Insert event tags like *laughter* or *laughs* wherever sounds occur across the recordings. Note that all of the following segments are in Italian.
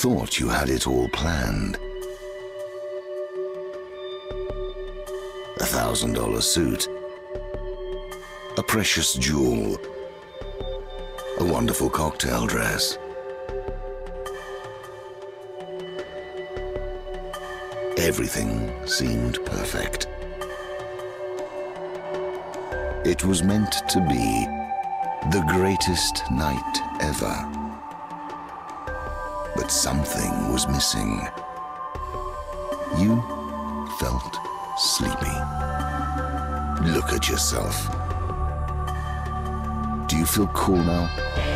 Thought you had it all planned. A thousand dollar suit, a precious jewel, a wonderful cocktail dress. Everything seemed perfect. It was meant to be the greatest night ever. But something was missing. You felt sleepy. Look at yourself. Do you feel cool now?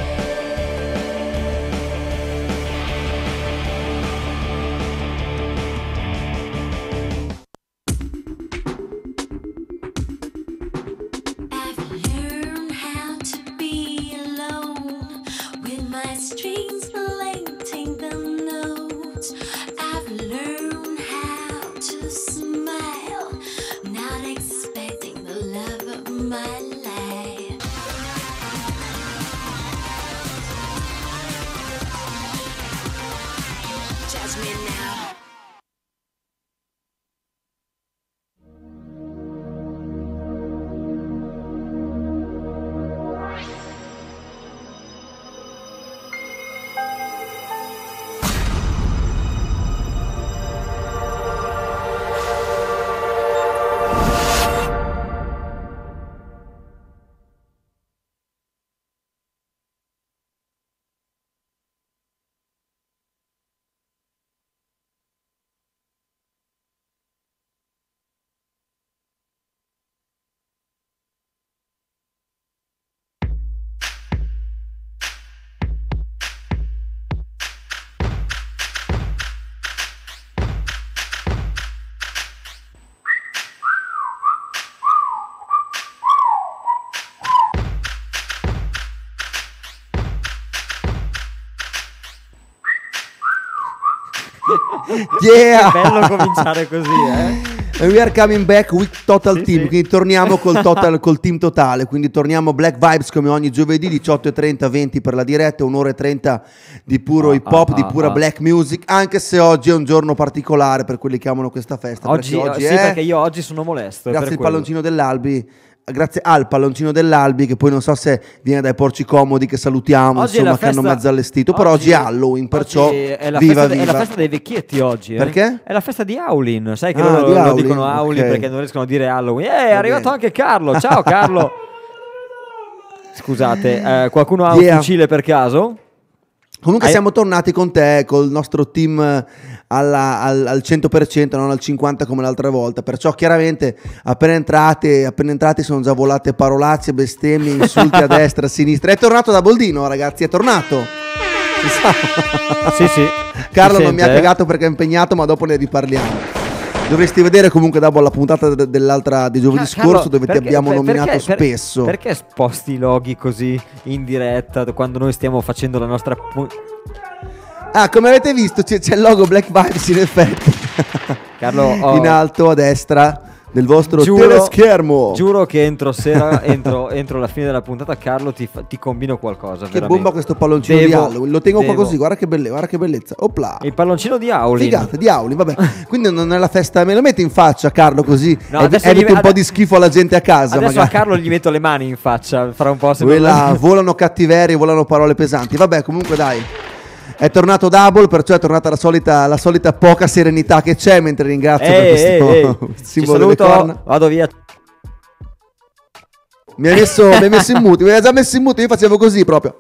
Yeah! Bello cominciare così, eh. We are coming back with Total Sì, Team, sì. quindi torniamo col, *laughs* total, col team totale, quindi torniamo Black Vibes come ogni giovedì 18.30, 20 per la diretta, un'ora e 30 di puro Ah, hip hop, ah, di ah, pura ah. black music, anche se oggi è un giorno particolare per quelli che amano questa festa, Oggi, perché oggi sì, è, perché io oggi sono molesto. è grazie al quello. palloncino dell'Albi, grazie al palloncino dell'Albi, che poi non so se viene dai porci comodi che salutiamo, Oggi insomma, la che hanno festa- mezzo allestito, però oggi è Halloween, perciò oggi è la, viva festa, viva. è la festa dei vecchietti oggi. eh. Perché? È la festa di Aulin. Sai che Ah, loro di lo Howlin', dicono Aulin ok. perché non riescono a dire Halloween. Eh, è arrivato anche Carlo. Ciao Carlo. *laughs* Scusate, eh, qualcuno ha Yeah. un fucile per caso? Comunque Hai- siamo tornati con te, col nostro team alla- al, al 100%, non al 50% come l'altra volta. Perciò chiaramente appena entrate, appena entrate sono già volate parolazze, bestemmie, insulti a *laughs* destra, a sinistra. È tornato da Boldino, ragazzi, è tornato. Sì, sì. *laughs* Carlo Si non mi ha eh? cagato perché è impegnato, ma dopo ne riparliamo. Dovresti vedere comunque dopo la puntata de- dell'altra di giovedì Ca- Carlo, scorso dove perché- ti abbiamo per- nominato perché- per- spesso. perché sposti i loghi così in diretta quando noi stiamo facendo la nostra... pu- Ah, come avete visto c'è, il logo Black Vibes in effetti. *laughs* Carlo, ho- in alto a destra del vostro Giuro- teleschermo. Giuro che entro sera, entro, entro la fine della puntata, Carlo, ti, ti combino qualcosa. Che veramente. bomba questo palloncino di Devo- Halloween. Lo tengo qua devo. così, guarda che bellezza, guarda che bellezza. Opla. Il palloncino di Aulin. Figata di Howlin, vabbè. Quindi non è la festa, me lo metti in faccia Carlo così No, ev- eviti gli- un po' di schifo alla gente a casa Adesso magari. a Carlo gli metto le mani in faccia. Fra un po' se non- Quella, volano cattiverie, volano parole pesanti. Vabbè, comunque dai. È tornato Double, perciò è tornata la solita, la solita poca serenità che c'è mentre ringrazio per Ehi, questo ehi, *laughs* simbolo saluto, corna. vado via. Mi hai messo, messo in muto, mi hai già messo in muto, io facevo così proprio.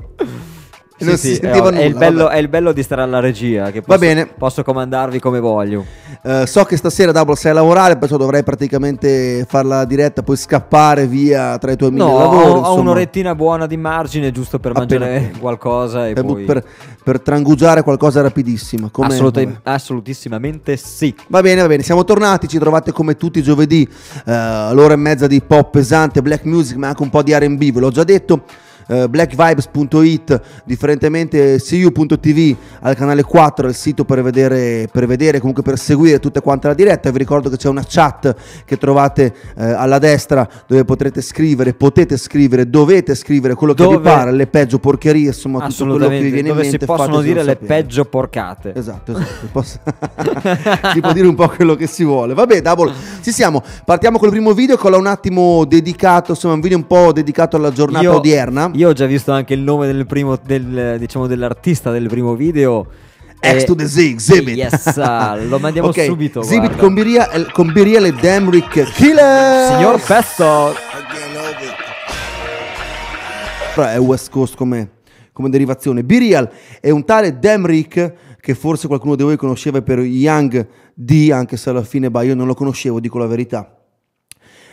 E non Sì, si sì, sentiva è, nulla. è il bello, è il bello di stare alla regia. Che Va posso, bene. Posso comandarvi come voglio. Eh, so che stasera Double sei a lavorare, perciò dovrei praticamente fare la diretta, poi scappare via tra i tuoi mille No, lavori. ho, ho un'orettina buona di margine giusto per Appena- mangiare qualcosa e per, poi... per, per trangugiare qualcosa rapidissima. Come, Assoluta- assolutissimamente sì. Va bene, va bene, siamo tornati, ci trovate come tutti i giovedì, eh, l'ora e mezza di pop pesante, black music, ma anche un po' di RB, ve l'ho già detto. Eh, blackvibes.it, differentemente cu.tv al canale 4, il sito per vedere, per vedere, comunque per seguire tutta quanta la diretta. Vi ricordo che c'è una chat che trovate eh, alla destra dove potrete scrivere, potete scrivere, dovete scrivere quello che vi Dove- pare, le peggio porcherie, insomma tutto quello che vi viene in dove mente. si possono dire le peggio porcate. Esatto, esatto. si posso- *laughs* si può dire un po' quello che si vuole. Vabbè, Double, ci siamo. Partiamo col primo video, quello un attimo dedicato, insomma, un video un po' dedicato alla giornata Io- odierna. Io ho già visto anche il nome del primo, del, diciamo, dell'artista del primo video. X to the Z, Exhibit. Yes, lo mandiamo *laughs* Ok, subito. Guarda. con Biria, con Biriel e Demrick Killer. Signor Pezzo, Però è West Coast come, come derivazione. Birial è un tale Demrick che forse qualcuno di voi conosceva per Young D, anche se alla fine bah, io non lo conoscevo, dico la verità.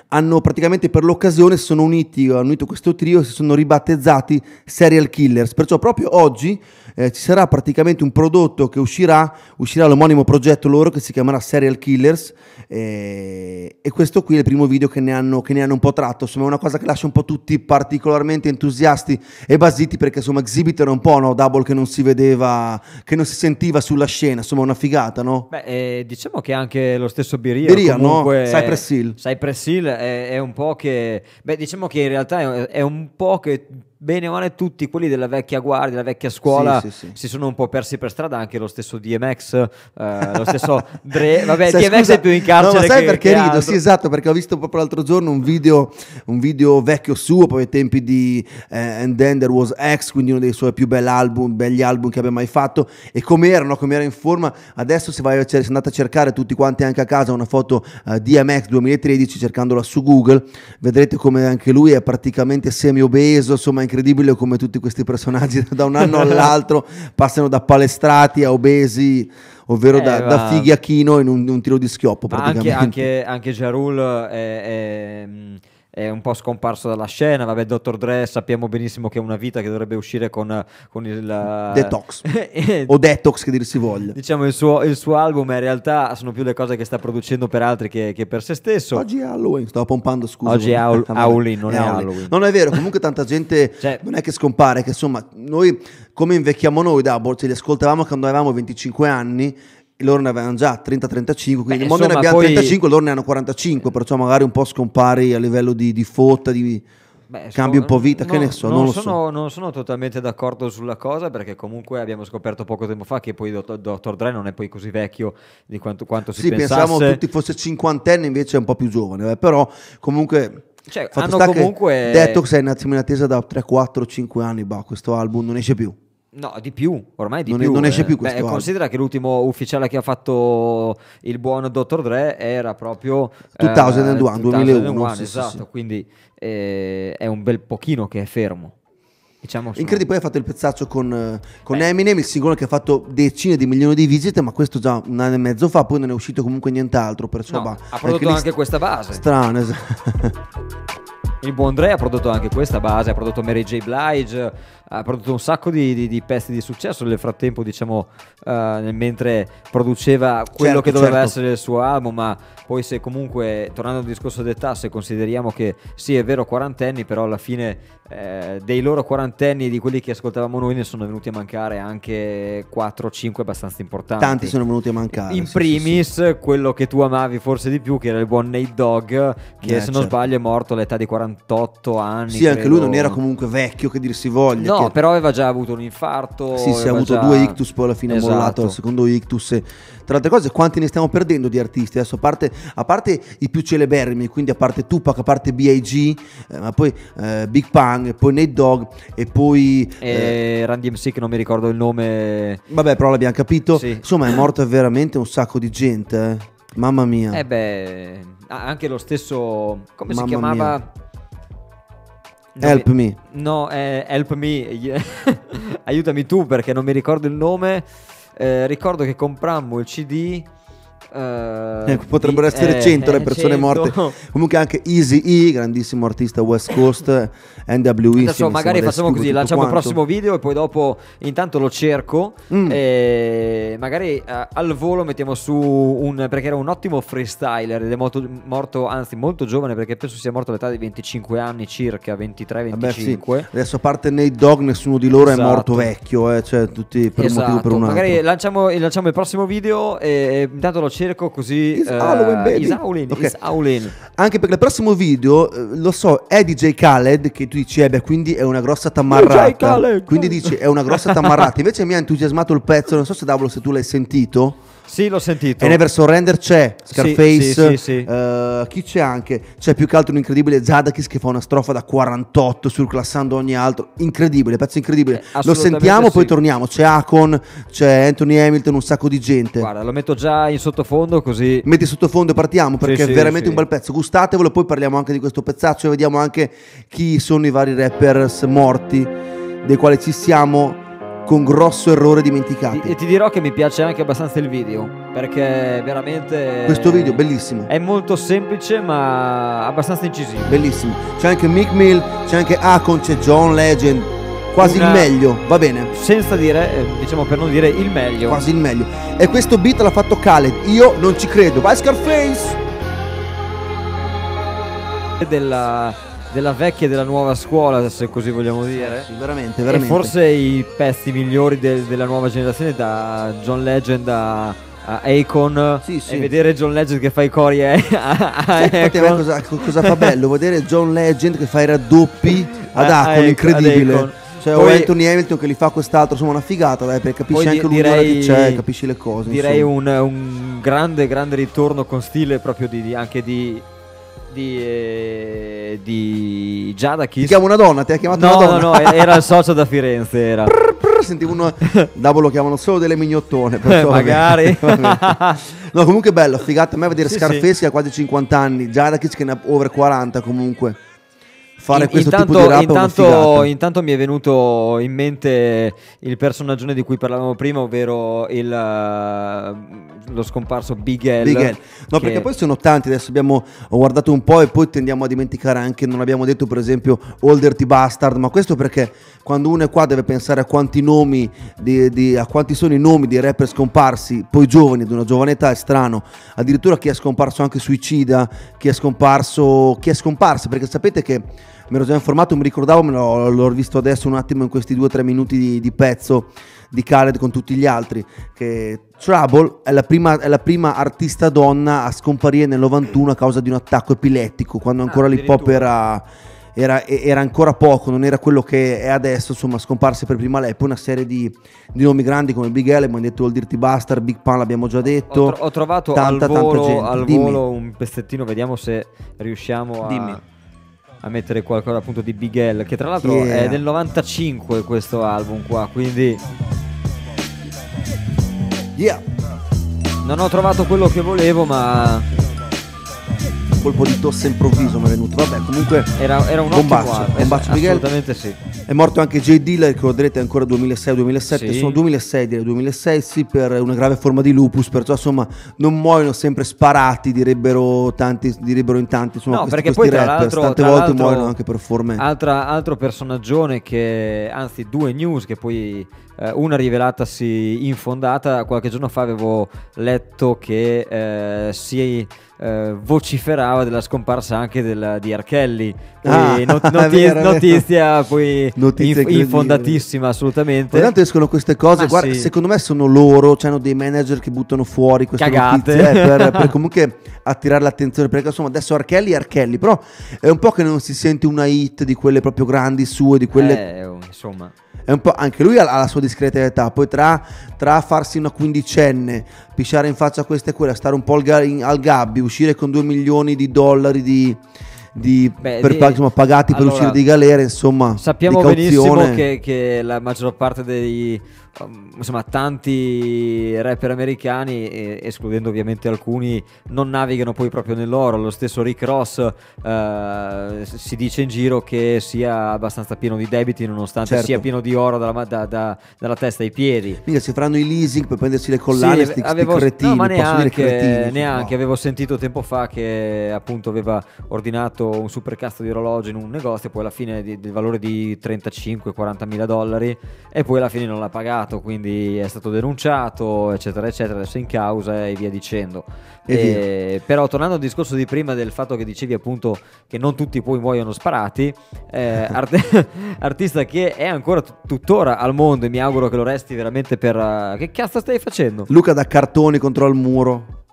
Hanno praticamente per l'occasione si sono uniti, hanno unito questo trio e si sono ribattezzati Serial Killers. Perciò proprio oggi eh, ci sarà praticamente un prodotto che uscirà, uscirà l'omonimo progetto loro che si chiamerà Serial Killers eh, e questo qui è il primo video che ne, hanno, che ne hanno un po' tratto. Insomma è una cosa che lascia un po' tutti particolarmente entusiasti e basiti perché insomma Exhibit era un po' no, Double che non si vedeva, che non si sentiva sulla scena, insomma una figata no? Beh, eh, diciamo che anche lo stesso Biria, Biria, no? comunque, Cypress Hill. Cypress Hill è, è un po' che... Beh, diciamo che in realtà è, è un po' che bene o male tutti quelli della vecchia guardia, della vecchia scuola Sì, sì, sì. si sono un po' persi per strada, anche lo stesso DMX, eh, lo stesso *laughs* Dre... Vabbè, Sai, DMX scusa, è più in carcere No, ma sai che- perché che rido? altro. Sì, esatto, perché ho visto proprio l'altro giorno un video, un video vecchio suo, poi ai tempi di eh, And Then There Was X, quindi uno dei suoi più belli album, belli album che abbia mai fatto, e come erano, come era in forma. Adesso se, vai se andate a cercare tutti quanti anche a casa una foto eh, DMX 2013, cercandola su Google, vedrete come anche lui è praticamente semi-obeso, insomma è incredibile come tutti questi personaggi *laughs* da un anno all'altro passano da palestrati a obesi, ovvero Eh, da, da fighi a chino in un, un tiro di schioppo anche, anche, anche Ja Rule è, è, mm, è un po' scomparso dalla scena. Vabbè, Dr. Dre sappiamo benissimo che è una vita che dovrebbe uscire con, con il Detox. Eh, *laughs* o detox che dir si voglia. Diciamo il suo, il suo album, in realtà sono più le cose che sta producendo per altri che, che per se stesso. Oggi è Halloween, stavo pompando scusa. Oggi è *laughs* Halloween, non è Halloween. Non è vero, comunque tanta gente *laughs* Cioè- non è che scompare, che insomma noi come invecchiamo noi, Double, ce li ascoltavamo quando avevamo 25 anni e loro ne avevano già 30-35, quindi Beh, mondo ne abbiamo poi- 35, loro ne hanno 45, perciò magari un po' scompari a livello di, di fotta, di... Beh, Cambi so- un po' vita, che no, ne so, non lo so. sono, non sono totalmente d'accordo sulla cosa perché comunque abbiamo scoperto poco tempo fa che poi Dr. Dr. Dre non è poi così vecchio di quanto, quanto si Sì, pensasse. pensavamo tutti fosse cinquantenne, invece è un po' più giovane, eh, però comunque... Cioè, hanno che comunque- è un attimo in attesa da 3, 4, 5 anni, bah, questo album non esce più. No, di più, ormai di Non è- più. non esce eh. più Beh, questo album. considera che l'ultimo ufficiale che ha fatto il buon Dr. Dre era proprio 2001, 2001, sì, sì, esatto, sì. quindi eh, è un bel pochino che è fermo. Diciamo Incredibile, poi ha fatto il pezzaccio con, eh, con Eminem, il singolo che ha fatto decine di milioni di visite, ma questo già un anno e mezzo fa, poi non è uscito comunque nient'altro, perciò No, bah, ha prodotto anche st- questa base. Strano, esatto. *laughs* Il buon Dre ha prodotto anche questa base, ha prodotto Mary J. Blige, ha prodotto un sacco di, di- di pezzi di successo nel frattempo, diciamo, nel- mentre produceva quello Certo, che doveva certo. essere il suo album, ma poi se comunque, tornando al discorso d'età, se consideriamo che sì è vero quarantenni, però alla fine eh, dei loro quarantenni di quelli che ascoltavamo noi ne sono venuti a mancare anche 4-5 abbastanza importanti. Tanti sono venuti a mancare. In sì, sì, primis, quello che tu amavi forse di più, che era il buon Nate Dogg, che Eh, se non certo. sbaglio è morto all'età di 48 anni. Sì, anche credo. lui non era comunque vecchio, che dir si voglia. No, che- però aveva già avuto un infarto. Sì, si è aveva avuto già- due ictus, poi alla fine è Esatto. mollato al secondo ictus. E, tra altre cose, quanti ne stiamo perdendo di artisti? Adesso, a parte, a parte i più celeberrimi, quindi a parte Tupac, a parte B.I.G., eh, ma poi eh, Big Pang, e poi Nate Dogg, e poi... E eh, Randy MC, che non mi ricordo il nome. vabbè, però l'abbiamo capito. Sì. Insomma, è morto veramente un sacco di gente. eh. Mamma mia. Eh beh, anche lo stesso. Come si Mamma chiamava? Non Help mi- me. No, eh, help me. *laughs* Aiutami tu perché non mi ricordo il nome. Eh, ricordo che comprammo il CD eh, Eh, potrebbero di- essere eh, 100 le eh, persone 100. morte. *laughs* Comunque anche Easy E, grandissimo artista West Coast, *laughs* NWE. Adesso magari facciamo così, lanciamo il quanto. prossimo video e poi dopo intanto lo cerco Mm. e magari eh, al volo mettiamo su un perché era un ottimo freestyler ed è molto, morto, anzi molto giovane perché penso sia morto all'età di 25 anni circa, 23-25. Vabbè, sì. Adesso a parte Nate Dogg, nessuno di loro Esatto. è morto vecchio, eh, cioè tutti per un motivo Esatto, per un altro. magari lanciamo, lanciamo il prossimo video e intanto lo cerco così. Is eh, Halloween, baby. is Halloween, Ok. is Halloween. Anche perché il prossimo video, eh, lo so, è DJ Khaled che tu dici, eh beh, quindi è una grossa tamarrata. Khaled. Quindi dici, è una grossa *laughs* tamarrata. Invece mi ha entusiasmato il pezzo, non so se Davolo se tu l'hai sentito. Sì, l'ho sentito. E Never Surrender c'è, Scarface, sì, sì, sì. eh, chi c'è anche? C'è più che altro un incredibile Zadakis che fa una strofa da 48 surclassando ogni altro, incredibile, pezzo incredibile. Eh, Lo sentiamo, poi torniamo. C'è Akon, c'è Anthony Hamilton, un sacco di gente. Guarda, lo metto già in sottofondo così. Metti sottofondo e partiamo perché è veramente un bel pezzo. Gustatevelo, poi parliamo anche di questo pezzaccio e vediamo anche chi sono i vari rappers morti, dei quali ci siamo con grosso errore dimenticati. E ti dirò che mi piace anche abbastanza il video perché veramente Questo video bellissimo. è molto semplice ma abbastanza incisivo. Bellissimo. C'è anche Mick Mill, c'è anche Akon, c'è John Legend. Quasi Una- il meglio, va bene. Senza dire, eh, diciamo per non dire il meglio. Quasi il meglio. E questo beat l'ha fatto Khaled. Io non ci credo. Vai Scarface! Della, della vecchia e della nuova scuola, se così vogliamo dire. Sì, veramente, E veramente. forse i pezzi migliori del- della nuova generazione da John Legend a, a Akon Sì, sì. e vedere John Legend che fa i cori *laughs* a, a- a infatti cosa, cosa fa bello? Vedere John Legend che fa i raddoppi ad Akon, incredibile. ad Akon. Cioè, o Poi- Anthony Hamilton che li fa quest'altro, insomma, una figata, dai, perché capisci anche direi- che c'è, capisci le cose. Direi un, un grande, grande ritorno con stile proprio di, di- anche di. Di, eh, di Jadakis. Ti chiamo una donna, ti ha chiamato No, una no, donna. no, era il *laughs* socio da Firenze. Era. Prr, prr, Sentivo uno. Davo lo chiamano solo delle mignottone. bene, Magari. *laughs* No, comunque bello, figata. A me vedere Sì, Scarface sì. che ha quasi 50 anni, Jadakic che ne ha over 40 comunque. Fare In- questo intanto, tipo di rap intanto, intanto mi è venuto in mente il personaggio di cui parlavamo prima, ovvero il, eh, lo scomparso Big L. Big L. No, che- perché poi sono tanti. Adesso abbiamo guardato un po' e poi tendiamo a dimenticare anche. Non abbiamo detto, per esempio, Old Dirty Bastard. Ma questo perché quando uno è qua deve pensare a quanti nomi, di, di- a quanti sono i nomi di rapper scomparsi, poi giovani, di una giovane età, è strano. Addirittura chi è scomparso anche suicida, chi è scomparso, chi è scomparso. Perché sapete che mi ero già informato, mi ricordavo, me l'ho, l'ho visto adesso un attimo in questi due o tre minuti di, di pezzo di Khaled con tutti gli altri che Trouble è la, prima, è la prima artista donna a scomparire nel 91 a causa di un attacco epilettico quando ancora l'hip hop era, era, era ancora poco non era quello che è adesso insomma scomparse per prima lei poi una serie di, di nomi grandi come Big L abbiamo detto Old Dirty Bastard Big Pan l'abbiamo già detto Ho, tro- ho trovato tanta, al, tanta volo, gente. al volo un pezzettino, vediamo se riusciamo a, Dimmi. a mettere qualcosa appunto di Big L, che tra l'altro Yeah. è del 95 questo album qua, quindi yeah non ho trovato quello che volevo, ma un colpo di tosse improvviso mi è venuto vabbè comunque era, era un ottimo Bombaccio, album, bombaccio es- Big L. assolutamente sì. È morto anche Jay Diller, che vedrete ancora 2006-2007, Sì. sono 2006 direi 2006 sì per una grave forma di lupus, perciò insomma non muoiono sempre sparati, direbbero, tanti, direbbero in tanti, insomma No, questi, perché questi poi rappers, tante volte muoiono anche per forme. Altra, altro personaggione che, anzi due news che poi eh, una rivelatasi infondata, qualche giorno fa avevo letto che eh, si eh, vociferava della scomparsa anche del, di Archelli. Ah, not- *laughs* è noti- vero, è vero. notizia poi *laughs* Notizia inf- infondatissima assolutamente. Tanto escono queste cose, Ma guarda, sì. secondo me sono loro, hanno dei manager che buttano fuori queste Cagate. notizie eh, per, *laughs* per comunque attirare l'attenzione, perché insomma adesso Archelli è Archelli, però è un po' che non si sente una hit di quelle proprio grandi sue, di quelle Eh, oh, insomma. È un po', anche lui ha, la sua discreta età, poi tra, tra farsi una quindicenne, pisciare in faccia questa e quella, stare un po' al, al gabbio, uscire con 2 milioni di dollari di, di- Beh, per insomma, pagati per allora, uscire di galera, insomma, Sappiamo benissimo che, che la maggior parte dei um, insomma tanti rapper americani, eh, escludendo ovviamente alcuni, non navigano poi proprio nell'oro. Lo stesso Rick Ross eh, si dice in giro che sia abbastanza pieno di debiti nonostante Certo. sia pieno di oro dalla, da- da- dalla testa ai piedi. Mica si faranno i leasing per prendersi le collane, Sì, sti, sti avevo- cretini, no, ma neanche, cretini, neanche. no. avevo sentito tempo fa che appunto aveva ordinato un supercast di orologi in un negozio, poi alla fine di- del valore di 35-40 mila dollari e poi alla fine non l'ha pagato, quindi è stato denunciato, eccetera, eccetera, adesso è in causa e via dicendo. E E- però tornando al discorso di prima del fatto che dicevi appunto che non tutti poi muoiono sparati, eh, *laughs* arte- artista che è ancora tut- tuttora al mondo e mi auguro che lo resti veramente per... eh, che cazzo stai facendo? Luca da cartoni contro al muro.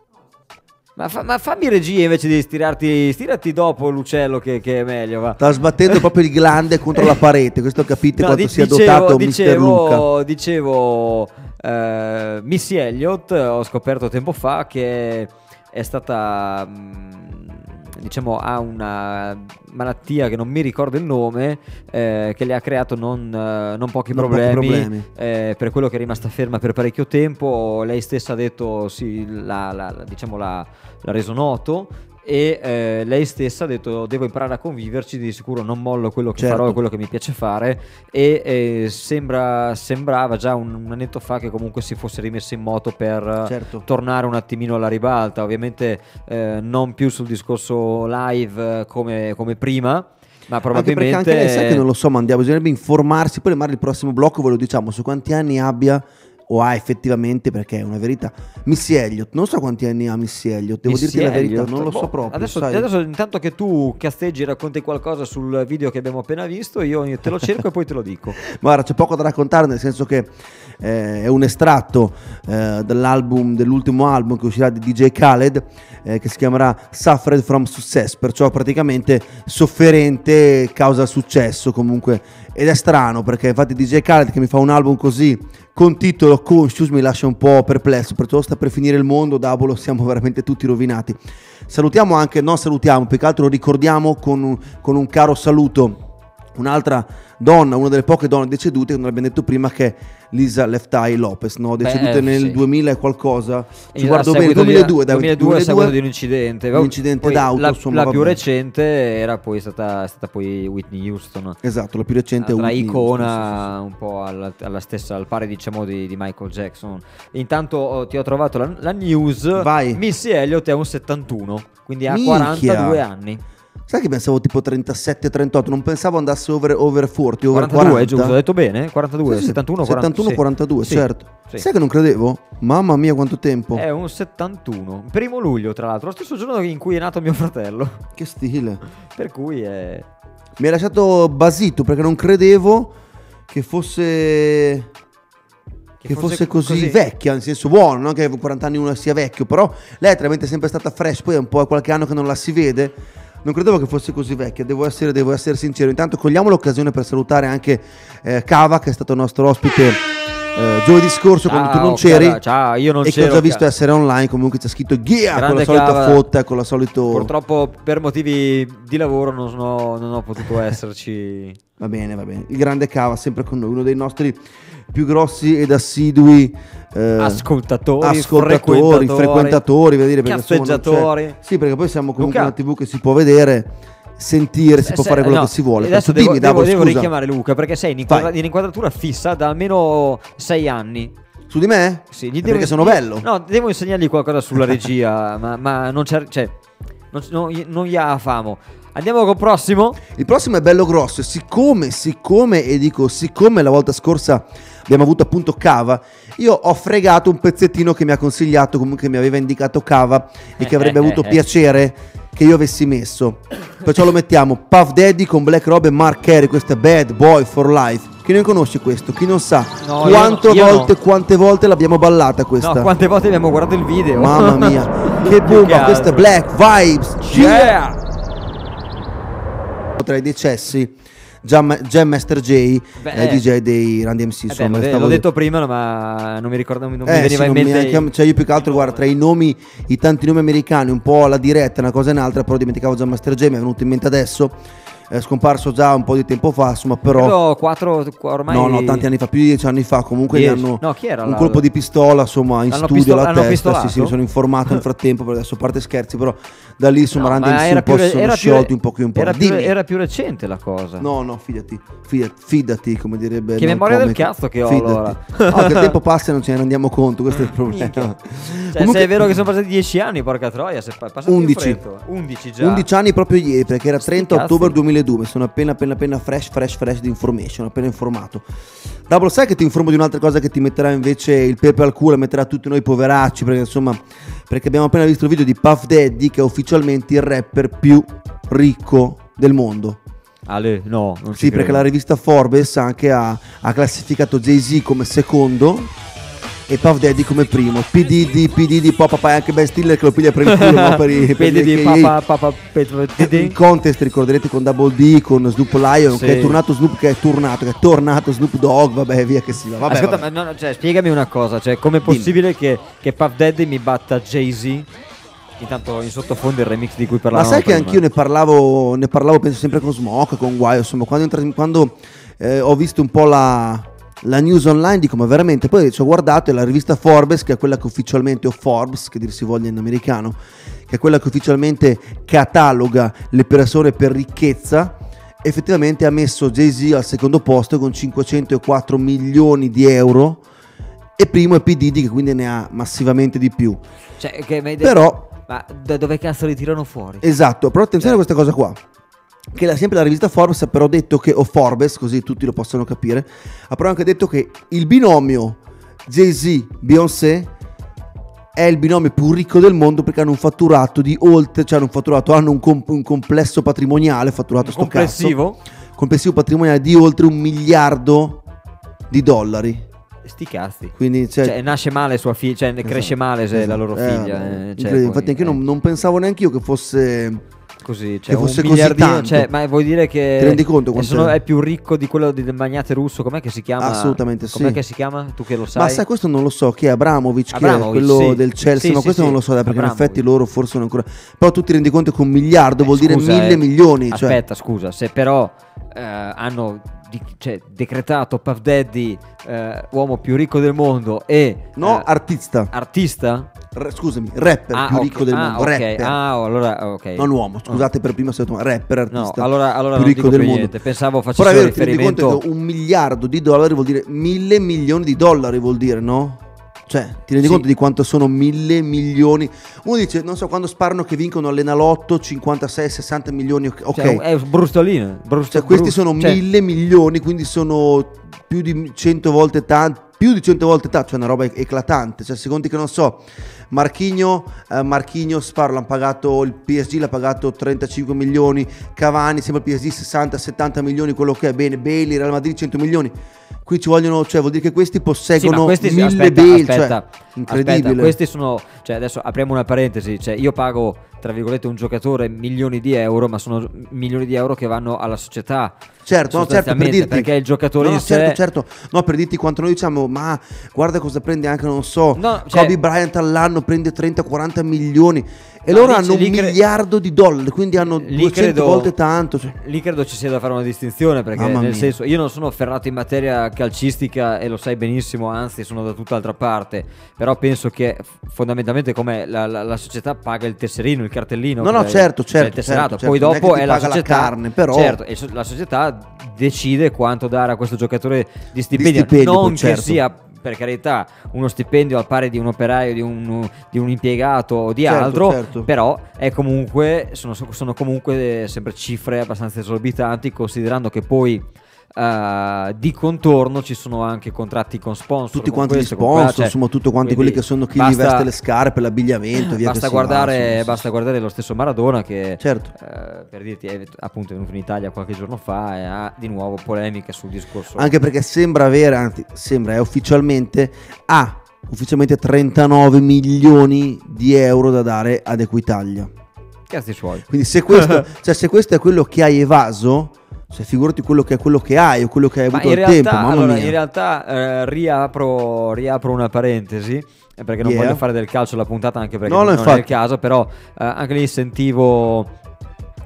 Ma, fa- ma fammi regia invece di stirarti, stirati dopo l'uccello che, che è meglio, va. Sta sbattendo proprio il glande contro la parete. Questo capite No, quanto di- sia dicevo- dotato Mr. Luca. dicevo, dicevo eh, Missy Elliott, ho scoperto tempo fa che è stata, mm, diciamo, ha una malattia che non mi ricordo il nome, eh, che le ha creato non, eh, non pochi Non pochi problemi, problemi. eh, per quello che è rimasta ferma per parecchio tempo. Lei stessa ha detto, sì, l'ha- l'ha- diciamo, l'ha, l'ha reso noto. E eh, lei stessa ha detto: Devo imparare a conviverci. Di sicuro non mollo quello che Certo. farò e quello che mi piace fare. E eh, sembra, sembrava già un, un annetto fa che comunque si fosse rimessa in moto per Certo. tornare un attimino alla ribalta. Ovviamente eh, non più sul discorso live eh, come, come prima, ma Anche perché probabilmente. anche lei sa che non lo so, ma andiamo, bisognerebbe informarsi. Poi magari il prossimo blocco ve lo diciamo su quanti anni abbia o ha effettivamente, perché è una verità. Missy Elliott, non so quanti anni ha Missy Elliott, devo Missy dirti la verità, Elliott. non lo Boh, so proprio. Adesso, adesso intanto che tu casteggi e racconti qualcosa sul video che abbiamo appena visto, io te lo cerco e poi te lo dico. *laughs* Guarda, c'è poco da raccontare, nel senso che eh, è un estratto eh, dell'album, dell'ultimo album che uscirà di DJ Khaled, eh, che si chiamerà Suffered from Success, perciò praticamente sofferente causa successo comunque. Ed è strano perché infatti DJ Khaled che mi fa un album così con titolo Conscious mi lascia un po' perplesso, perciò sta per finire il mondo, Davolo, siamo veramente tutti rovinati. Salutiamo anche, non salutiamo, più che altro ricordiamo con con un caro saluto un'altra donna, una delle poche donne decedute, non l'abbiamo detto prima, che è Lisa Left Eye Lopez, no? decedute eh, nel sì. 2000 e qualcosa. Ci guardo bene, seguito di- 2002, dai, 2002 a seguito di un incidente. un incidente d'auto, La, insomma, la più recente era poi stata, è stata poi Whitney Houston. Esatto, la più recente è Whitney icona un po' alla, alla stessa, al pari diciamo di, di Michael Jackson. Intanto oh, ti ho trovato la, la news. Vai. Missy Elliott è un 71, quindi ha Minchia. 42 anni. Sai che pensavo tipo 37-38, non pensavo andasse over, over 40, over 42 è 40. giusto, ho detto bene? 42, Sì, sì, 71, 40, 71, sì. 42, Sì, certo. Sai che non credevo? Mamma mia quanto tempo. È un 71, primo luglio tra l'altro, lo stesso giorno in cui è nato mio fratello. *laughs* Che stile. Per cui è... Mi ha lasciato basito perché non credevo che fosse che, fosse, così, vecchia, nel senso buono, non che 40 anni uno sia vecchio, però lei è veramente sempre stata fresh, poi è un po' qualche anno che non la si vede. Non credevo che fosse così vecchia, devo essere, devo essere sincero. Intanto cogliamo l'occasione per salutare anche eh, Cava, che è stato nostro ospite eh, giovedì scorso quando tu Ciao, non c'eri. cara, ciao, io non e che ho c'ero, già visto cara. essere online, comunque c'è scritto Ghia con la solita Cava. fotta, con la solito... Purtroppo per motivi di lavoro non, sono- non ho potuto esserci. Va bene, va bene. Il grande Cava, sempre con noi, uno dei nostri più grossi ed assidui eh, Ascoltatori, ascoltatori, frequentatori, frequentatori, dire, insomma cazzeggiatori. Sì, perché poi siamo comunque Luca. una TV che si può vedere, sentire, si Eh, può se- fare quello no, che si vuole. Adesso devo, dimmi, devo- Davo, devo scusa. richiamare Luca perché sei in, inquadra- in inquadratura fissa da almeno sei anni. Su di me? Sì, gli devo- perché sono bello. No, devo insegnargli qualcosa sulla *laughs* regia, ma, ma non c'è. Cioè, non, non, non gli ha famo. Andiamo col prossimo. Il prossimo è bello grosso e siccome, siccome, e dico siccome la volta scorsa abbiamo avuto appunto Cava, io ho fregato un pezzettino che mi ha consigliato, comunque mi aveva indicato Cava e che avrebbe avuto piacere che io avessi messo. Perciò lo mettiamo Puff Daddy con Black Rob e Mark Carey, questo è Bad Boy for Life. Chi non conosce questo? Chi non sa? No, io Quante no- io volte, no. quante volte l'abbiamo ballata questa? No, quante volte abbiamo guardato il video? Mamma mia, *laughs* che bomba, questo è. Black Vibes. Yeah! Tra i decessi Jam, Jam Master J Beh, è DJ dei Randy MC Eh beh, insomma l'ho, detto prima, ma non mi ricordo, non mi Eh, sì, veniva non in mi- mente. anche- cioè io più che altro guarda tra i nomi i tanti nomi americani un po' alla diretta una cosa e un'altra però dimenticavo Jam Master J mi è venuto in mente adesso è scomparso già un po' di tempo fa, insomma, però... Credo quattro, ormai... No, no, tanti anni fa, più di dieci anni fa, comunque gli hanno No, chi era un la- colpo di pistola, insomma, in L'hanno studio pisto- alla testa. pistolato? Sì, sì, mi sono informato nel frattempo, perché adesso a parte scherzi, però da lì insomma No, era un po' più, sono più- sciolti un po' qui un po'. Era più, era più recente la cosa. No, no, fidati, fidati, fidati, come direbbe. Che memoria del Comic. cazzo che ho, Fidati. allora. No, che il tempo passa e non ce ne rendiamo conto, questo è il *laughs* problema. Cioè, Comunque- *laughs* se è vero che sono passati 10 anni, porca troia, se pa- passati 11. in fretta. 11 già. 11 anni proprio ieri, perché era Sti 30 cazzi. ottobre 2002. Mi sono appena, appena, appena fresh, fresh, fresh di information. Appena informato. Double, sai che ti informo di un'altra cosa che ti metterà invece il pepe al culo metterà tutti noi poveracci. Perché insomma, perché abbiamo appena visto il video di Puff Daddy, che è ufficialmente il rapper più ricco del mondo. Ale, no, non Sì, perché credo. la rivista Forbes anche ha, ha classificato Jay-Z come secondo e Puff Daddy come primo. PD di PD di Pop Papa e anche Ben Stiller che lo piglia per il culo no? per i *laughs* per di papà, pet- il contest ricorderete con Double D con Snoop Lion Sì. che è tornato Snoop che è tornato che è tornato Snoop Dogg vabbè via che si va vabbè, Ascolta, vabbè. ma no, cioè, spiegami una cosa, cioè, com'è possibile che, che Puff Daddy mi batta Jay-Z? Intanto in sottofondo il remix di cui ma parlavamo sai che anch'io ne parlavo ne parlavo penso sempre con Smoke con Guaio insomma quando, quando, eh, ho visto un po' la la news online dico ma veramente poi ci ho guardato e la rivista Forbes che è quella che ufficialmente o Forbes che dir si voglia in americano che è quella che ufficialmente cataloga le persone per ricchezza effettivamente ha messo Jay-Z al secondo posto con 504 milioni di euro e primo è P. Diddy che quindi ne ha massivamente di più Cioè, che detto- però Ma da dove cazzo li tirano fuori? Esatto, però attenzione Cioè. a questa cosa qua. Che la- sempre la rivista Forbes ha però detto che, o Forbes, così tutti lo possono capire, ha però anche detto che il binomio Jay-Z-Beyoncé è il binomio più ricco del mondo perché hanno un fatturato di oltre, cioè hanno un fatturato, hanno un, com- un complesso patrimoniale, fatturato sto Complessivo? cazzo, complessivo patrimoniale di oltre un miliardo di dollari. Sti cazzi. Quindi cioè, Cioè, nasce male sua figlia, cioè cresce male se la loro eh, figlia. vabbè, eh, cioè, incredibile. poi, Infatti anche io eh, non, non pensavo neanche io che fosse... così, cioè, che fosse un così tanto. cioè, ma vuoi dire che Ti rendi conto quanto sono- è? è più ricco di quello del magnate russo, com'è che si chiama? Assolutamente Com'è sì. che si chiama? Tu che lo sai? Ma sai, questo non lo so, chi è Abramovic, chi è Abramovic, quello sì. del Chelsea, Sì, ma sì, questo non lo so, perché in Abramovic. effetti loro forse non ancora... Però tu ti rendi conto che un miliardo Eh, vuol dire scusa, mille eh. milioni, cioè... Aspetta, scusa, se però eh, hanno cioè, decretato Puff Daddy eh, uomo più ricco del mondo e No, eh, artista, artista Re- scusami, rapper Ah, più ok. ricco del Ah, mondo, ok. rapper. Ah, oh, allora ok. Non uomo, scusate per prima ma rapper, No, artista allora, allora più ricco del mondo. niente. Pensavo Però facesse è vero, ti rendi riferimento conto che un miliardo di dollari vuol dire mille milioni di dollari, vuol dire, no? Cioè, ti rendi Sì. conto di quanto sono mille milioni? Uno dice, non so, quando sparano che vincono all'Enalotto 56-60 milioni, ok. cioè, è brustolino, brust- Cioè, questi brust- sono cioè, mille milioni, quindi sono più di 100 volte tanto. Più di 100 volte tanto, cioè una roba eclatante. Cioè, secondo che non so, Marchigno, eh, Marchigno Spar l'hanno pagato, il PSG l'ha pagato 35 milioni, Cavani, sembra il PSG 60-70 milioni, quello che è bene, Bailey, Real Madrid 100 milioni. Qui ci vogliono, cioè vuol dire che questi Sì, posseggono ma questi, mille aspetta, Bale, aspetta, cioè, incredibile. aspetta, questi sono, cioè adesso apriamo una parentesi, cioè io pago tra virgolette un giocatore milioni di euro, ma sono milioni di euro che vanno alla società. Certo, no, certo, per dirti perché il giocatore no, sé certo, certo. No, per dirti quanto noi diciamo, ma guarda cosa prende anche, non so, No, cioè- Kobe Bryant all'anno prende 30-40 milioni e No, loro hanno un cre- miliardo di dollari, quindi hanno Lì 200 credo- volte tanto. cioè. Lì credo ci sia da fare una distinzione perché Mamma nel mia. senso io non sono ferrato in materia calcistica e lo sai benissimo, anzi sono da tutt'altra parte, però penso che fondamentalmente come la, la- la società paga il tesserino, il cartellino, No, no, cioè, certo, cioè certo, il tesserato, certo, poi certo. Non è dopo è ti la paga la società, carne, però- certo, la società decide quanto dare a questo giocatore di stipendio, stipendio, non certo. che sia per carità uno stipendio al pari di un operaio, di un, di un impiegato o di Certo, altro, certo. però è comunque sono, sono comunque sempre cifre abbastanza esorbitanti considerando che poi eh, di contorno ci sono anche contratti con sponsor Tutti con quanti gli questo, quello, sponsor, cioè, insomma, tutti quanti quelli che sono chi basta- gli veste le scarpe, l'abbigliamento, via basta va, guardare, sì, basta guardare lo stesso Maradona che Certo. eh, per dirti è appunto è venuto in Italia qualche giorno fa e ha di nuovo polemiche sul discorso Anche perché sembra avere, anzi, sembra, è ufficialmente, ha ufficialmente 39 milioni di euro da dare ad Equitalia. cazzi suoi Quindi se questo, *laughs* cioè se questo è quello che hai evaso, cioè figurati quello che è quello che hai o quello che hai avuto al tempo, allora, in realtà eh, riapro, riapro una parentesi. eh, Perché non Yeah. voglio fare del calcio la puntata anche perché No, no, non è il caso, però eh, anche lì sentivo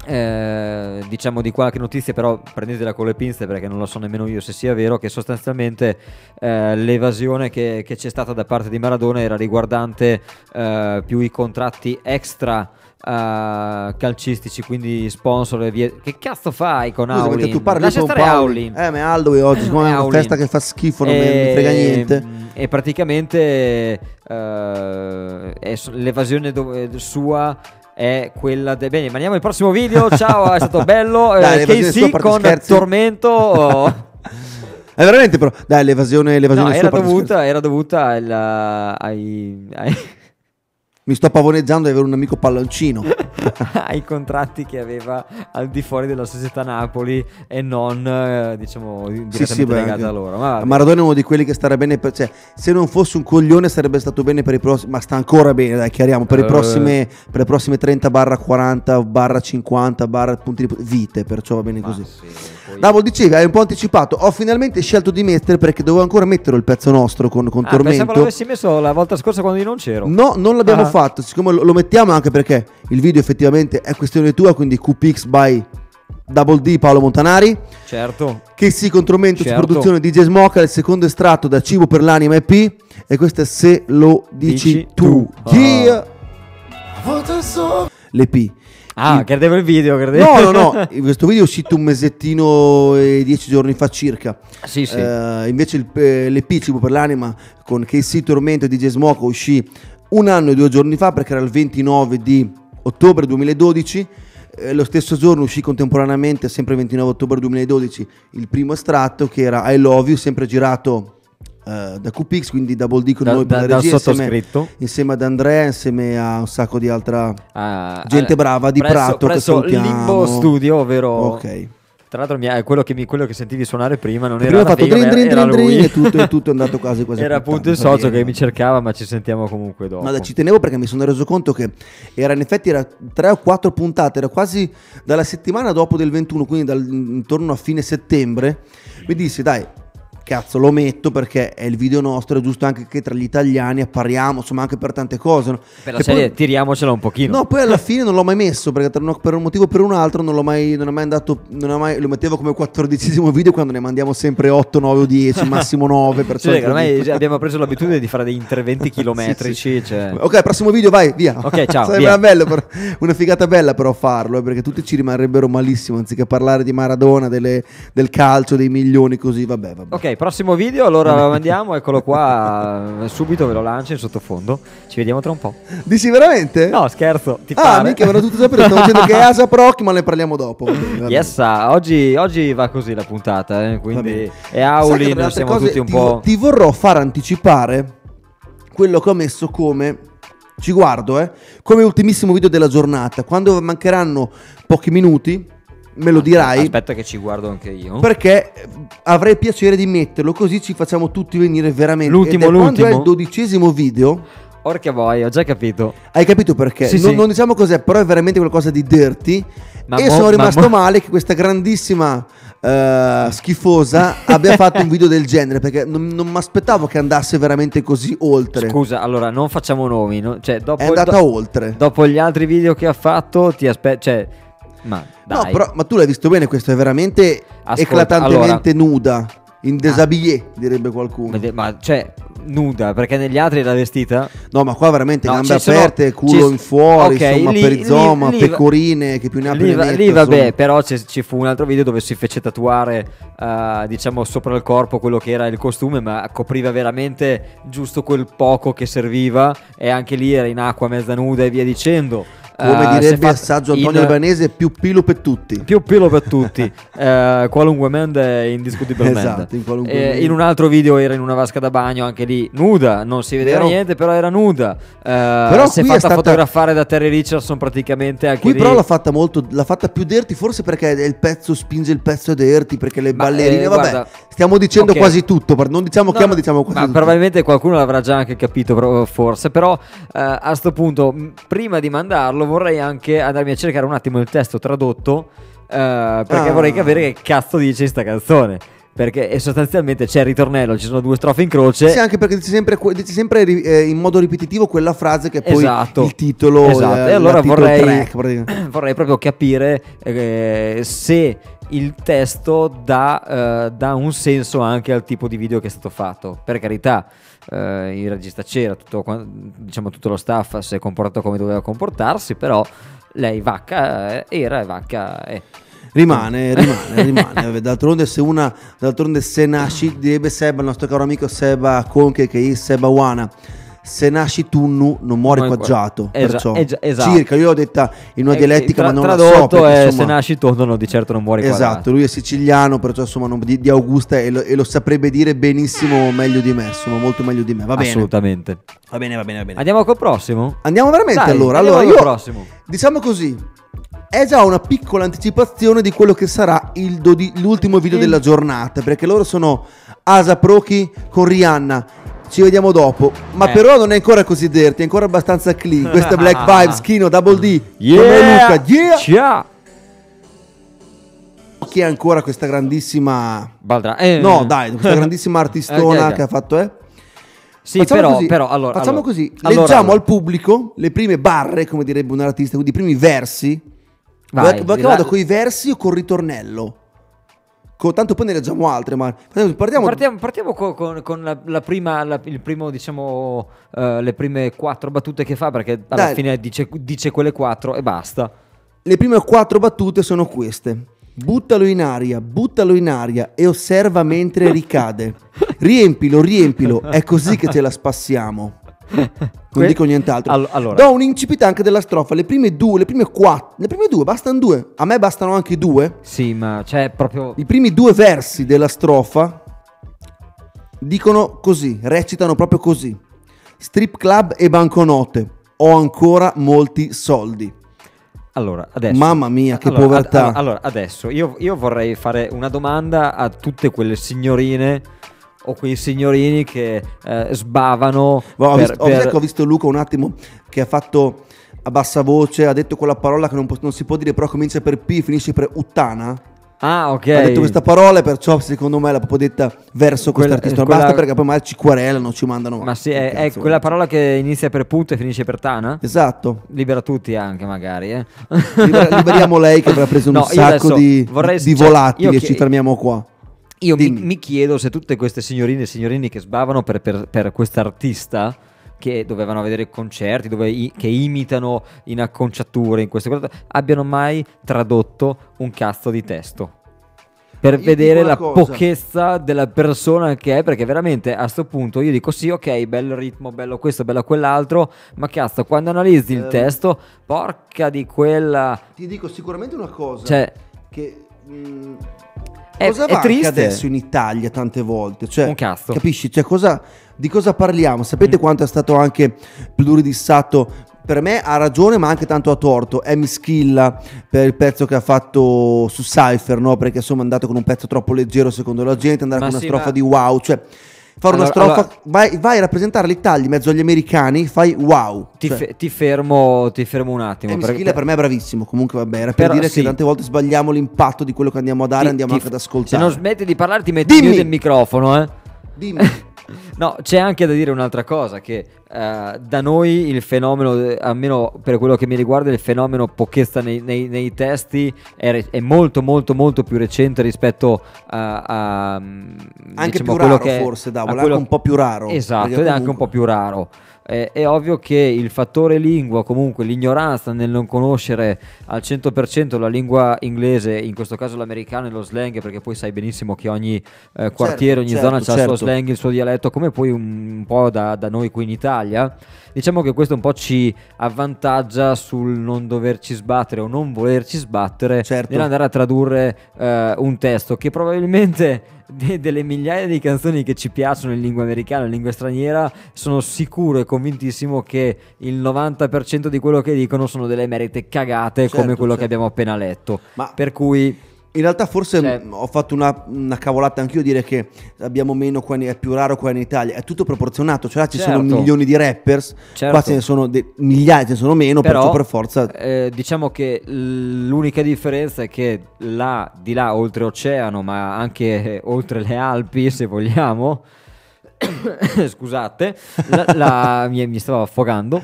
eh, diciamo di qualche notizia, però prendetela con le pinze perché non lo so nemmeno io se sia vero, che sostanzialmente eh, l'evasione che, che c'è stata da parte di Maradona era riguardante eh, più i contratti extra eh, calcistici, quindi sponsor e via. Che cazzo fai con Scusa, Aulin? tu parli Lascia stare. Aulin. Eh, ma Aldo oggi, siccome è una festa che fa schifo, non mi non mi frega niente. E praticamente su- l'evasione dove- sua è quella de- bene mandiamo il prossimo video ciao è stato bello *laughs* Dai, eh, KC parte con scherzi. tormento *laughs* È veramente però, dai, l'evasione, l'evasione no, era dovuta, era dovuta al- ai, ai-. Mi sto pavoneggiando di avere un amico palloncino. *laughs* ai contratti che aveva al di fuori della società Napoli e non eh, diciamo direttamente Sì, sì, legata a loro ma. Maradona è uno di quelli che starebbe bene per, cioè, se non fosse un coglione sarebbe stato bene per i prossimi ma sta ancora bene dai chiariamo per, i Eh. prossime, per le prossime 30 barra 40 barra 50 barra punti di vite perciò va bene così sì, poi- Davo dicevi hai un po' anticipato ho finalmente scelto di mettere perché dovevo ancora mettere il pezzo nostro con, con Ah, pensavo Tormento l'avessi messo la volta scorsa quando io non c'ero No, non l'abbiamo Ah. fatto, siccome lo, lo mettiamo anche perché il video effettivamente è questione tua, quindi QPX by Double D Paolo Montanari. certo Che si contromento su Certo. produzione DJ Smoke, il secondo estratto da Cibo per l'anima EP. E questo è Se lo dici, Dici tu. tu. Yeah! L'EP. Ah Il- credevo il video credevo No, no, no, *laughs* questo video è uscito un mesettino e dieci giorni fa circa. Sì, sì. Eh, invece il, eh, l'EP Cibo per l'anima con KC Tormento e DJ Smoke uscì un anno e due giorni fa perché era il 29 di ottobre 2012. Eh, lo stesso giorno uscì contemporaneamente, sempre il 29 ottobre 2012, il primo estratto che era I Love You, sempre girato eh, da QPX, quindi Double D con Da- noi per da- la regia, insieme, insieme ad Andrea, insieme a un sacco di altra Ah, gente eh, brava di presso, Prato che presso salutiamo. Limbo Studio, ovvero Ok. Tra l'altro quello che, mi- quello che sentivi suonare prima non Prima era fatto Raffaele, drin, drin, era drin, lui. e tutto, e tutto è andato quasi quasi *laughs* Era appunto il socio che mi cercava, ma ci sentiamo comunque dopo. Dai, ci tenevo perché mi sono reso conto che era in effetti era tre o quattro puntate, era quasi dalla settimana dopo del 21, quindi dal- intorno a fine settembre. Mi dissi, dai, cazzo, lo metto perché è il video nostro, è giusto anche che tra gli italiani appariamo, insomma, anche per tante cose. no? per la Che serie poi- tiriamocela un pochino. No, poi alla fine non l'ho mai messo perché per un motivo o per un altro non l'ho mai, non è mai andato. Non è mai, lo mettevo come quattordicesimo video quando ne mandiamo sempre 8, 9 o 10, *laughs* massimo 9. Per Cioè, ormai abbiamo preso l'abitudine di fare dei interventi *laughs* chilometrici. cioè- Ok, prossimo video, vai, via. Ok, ciao, *laughs* Sarebbe bello, però- una figata bella però farlo, eh, perché tutti ci rimarrebbero malissimo, anziché parlare di Maradona, delle- del calcio, dei milioni, così, vabbè, vabbè. Ok, prossimo video, allora lo mandiamo, eccolo qua, *laughs* subito ve lo lancio in sottofondo. Ci vediamo tra un po'. Dici veramente? No, scherzo, ti Ah, mica, me l'ho tutto sapere, stavo dicendo che è Asa Proc, ma ne parliamo dopo. *laughs* Yes, ah, oggi, oggi va così la puntata, eh, quindi tra le altre siamo cose tutti un ti, po'... Ti vorrò far anticipare quello che ho messo come. Ci guardo, eh. Come ultimissimo video della giornata. Quando mancheranno pochi minuti, me lo dirai. Aspetta che ci guardo anche io. Perché avrei piacere di metterlo, così ci facciamo tutti venire veramente. L'ultimo, Ed è Quando è l'ultimo? il dodicesimo video, Orca boy, ho già capito. hai capito perché? Sì, non, sì. non diciamo cos'è, però è veramente qualcosa di dirty. Ma e mo- sono ma rimasto mo- male che questa grandissima eh, schifosa *laughs* abbia fatto un video del genere. Perché non, non mi aspettavo che andasse veramente così oltre. Scusa, allora non facciamo nomi, no? cioè dopo, è andata do- oltre. dopo gli altri video che ha fatto ti aspetto, cioè ma No, però, ma tu l'hai visto bene, questo è veramente Ascolta, eclatantemente nuda. In déshabillé, direbbe qualcuno. Ma cioè nuda, perché negli altri era vestita? No, ma qua veramente No, gambe ci sono- aperte, culo ci- in fuori, ok, insomma, lì- perizoma, lì- lì- pecorine, che più ne ha più Lì, ne metta, lì vabbè, insomma. però ci, fu un altro video dove si fece tatuare, eh, diciamo, sopra il corpo quello che era il costume, ma copriva veramente giusto quel poco che serviva e anche lì era in acqua mezza nuda e via dicendo. Come è direbbe fatto assaggio Antonio in- Albanese, più pilo per tutti. più pelo per tutti, *laughs* eh, qualunque mente indiscutibilmente. Esatto, in Eh, in un altro video era in una vasca da bagno, anche lì nuda, non si vedeva Vero. niente, però era nuda. Eh, Però si è qui è fatta stata- fotografare da Terry Richardson praticamente anche Qui lì. però l'ha fatta molto, l'ha fatta più dirty, forse perché il pezzo spinge il pezzo dirty, perché le Ma, ballerine, eh, vabbè, guarda, stiamo dicendo ok. quasi tutto, non diciamo che, No, ma diciamo quasi ma tutto. probabilmente qualcuno l'avrà già anche capito, però- forse. Però eh, a sto punto, prima di mandarlo, vorrei anche andarmi a cercare un attimo il testo tradotto. eh, perché Ah. vorrei capire che cazzo dice sta canzone. perché eh, sostanzialmente c'è il ritornello, ci sono due strofe in croce. Sì, anche perché dici sempre, dici sempre eh, in modo ripetitivo quella frase che è poi Esatto. il titolo. Esatto. eh, e allora la title vorrei, track, *clears throat* vorrei proprio capire eh, se il testo dà, eh, dà un senso anche al tipo di video che è stato fatto. Per carità, eh, il regista c'era, tutto, diciamo, tutto lo staff si è comportato come doveva comportarsi, però lei vacca eh, era e vacca è. Rimane, rimane, rimane. D'altronde, se una, d'altronde se nasci, direbbe Seba, il nostro caro amico Seba Conche, che è Seba Wana. Se nasci tunnu, non muori quaggiato. qua- Esa- perciò, esa- esatto. circa, io l'ho detta in una Eh, dialettica, tra- ma non la so. perché, è, insomma, se nasci tondo, no, di certo non muori Esatto, quadrato. lui è siciliano, perciò insomma non- di, di Augusta e lo, e lo saprebbe dire benissimo meglio di me, insomma molto meglio di me. Va bene. Assolutamente. Va bene, va bene, va bene. Andiamo col prossimo? Andiamo veramente Dai, allora. andiamo Allora, io prossimo. diciamo così. È già una piccola anticipazione di quello che sarà il dodi- l'ultimo video della giornata. Perché loro sono Asa Proki con Rihanna. Ci vediamo dopo. Ma Eh. però non è ancora così dirty, è ancora abbastanza clean. *laughs* Questa è Black Vibes, Kino, Double D. Yeah! Luca. Yeah! Ciao! Chi è ancora questa grandissima. Baldra- eh. No, dai, questa grandissima *laughs* artistona Ok, ok. che ha fatto, eh? Sì, Facciamo però, così, però allora, facciamo allora- così. allora- leggiamo al pubblico le prime barre, come direbbe un artista, quindi i primi versi. Vai, Vuoi- vuoi che la- vado con i versi o col ritornello? Co- tanto poi ne leggiamo altre, ma partiamo. Partiamo, partiamo co- con, con la, la prima, la- il primo, diciamo, eh, le prime quattro battute che fa, perché alla Dai. fine dice, dice quelle quattro e basta. Le prime quattro battute sono queste. Buttalo in aria, buttalo in aria e osserva mentre ricade. *laughs* Riempilo, riempilo, è così che ce la spassiamo. *laughs* Non dico nient'altro. All- allora. Do un incipit anche della strofa. Le prime due, le prime quattro, le prime due, bastano due. A me bastano anche due. Sì, ma c'è proprio... I primi due versi della strofa dicono così, recitano proprio così. Strip club e banconote. Ho ancora molti soldi. Allora, adesso... Mamma mia, che Allora, povertà. ad- allora, adesso io, io vorrei fare una domanda a tutte quelle signorine o quei signorini che eh, sbavano Ho, per- visto, per- ho visto Luca un attimo che ha fatto a bassa voce, ha detto quella parola che non, può- non si può dire, però comincia per P e finisce per uttana. Ah, ok. Ha detto questa parola perciò secondo me l'ha proprio detta verso Quella- quest'artista. quella- Basta perché poi magari ci querelano, ci mandano. Ma sì, è, è quella parola che inizia per punto e finisce per tana? Esatto. Libera tutti anche magari, eh. Liber- liberiamo lei che avrà preso un *laughs* No, io sacco di, vorrei- di cioè, volatili io e ci fermiamo qua. Io mi, mi chiedo se tutte queste signorine e signorini che sbavano per, per, per quest'artista che dovevano vedere concerti, dove i- che imitano in acconciature, in queste cose, abbiano mai tradotto un cazzo di testo. Per Io vedere la cosa. pochezza della persona che è, perché veramente a sto punto io dico sì, ok, bello ritmo, bello questo, bello quell'altro, ma cazzo, quando analizzi il Ehm. testo, porca di quella... Ti dico sicuramente una cosa. Cioè, che mh, È- cosa è triste. adesso in Italia tante volte? Cioè, Un cazzo. Capisci? Cioè, cosa, di cosa parliamo? Sapete Mm. quanto è stato anche pluridissato? Per me ha ragione, ma anche tanto a torto. Amy Schilla per il pezzo che ha fatto su Cypher, no? Perché insomma è andato con un pezzo troppo leggero secondo la gente, andare Ma con una sì, strofa ma- di wow. Cioè, fare una Allora- strofa, allora- vai, vai a rappresentare l'Italia in mezzo agli americani, fai wow. ti, Cioè, fe- ti fermo, ti fermo un attimo. Amy perché- Schilla per me è bravissimo, comunque vabbè, era per Però dire sì. che tante volte sbagliamo l'impatto di quello che andiamo a dare, ti- andiamo anche ad Se ascoltare. non smetti di parlare ti metti Dimmi! il microfono, eh. Dimmi. *laughs* No, c'è anche da dire un'altra cosa, che eh, da noi il fenomeno, almeno per quello che mi riguarda, il fenomeno pochezza nei, nei- nei testi è, re- è molto molto molto più recente rispetto a... a, Anche diciamo, più raro che è- forse, Davolo, a anche quello- un po' più raro, Esatto, ed è anche un comunque- po' più raro. Eh, è ovvio che il fattore lingua, comunque l'ignoranza nel non conoscere al 100% la lingua inglese, in questo caso l'americano e lo slang, perché poi sai benissimo che ogni eh, quartiere, ogni certo, zona ha il suo certo. slang, il suo dialetto, come poi un, un po' da, da noi qui in Italia. Diciamo che questo un po' ci avvantaggia sul non doverci sbattere o non volerci sbattere Certo. nell'andare a tradurre eh, un testo che probabilmente de- delle migliaia di canzoni che ci piacciono in lingua americana, in lingua straniera, sono sicuro e convintissimo che il 90% di quello che dicono sono delle merite cagate come Certo, quello che certo. abbiamo appena letto. Ma- Per cui In realtà forse Cioè- ho fatto una, una cavolata anch'io dire che abbiamo meno qua in- è più raro qua in Italia, è tutto proporzionato, cioè là ci sono Certo. milioni di rappers, Certo. qua ce ne sono de- migliaia, ce ne sono meno, perciò per forza... eh, diciamo che l'unica differenza è che là, di là, oltre oceano, ma anche eh, oltre le Alpi, se vogliamo, *coughs* scusate, la, la- *laughs* mi, mi stavo affogando.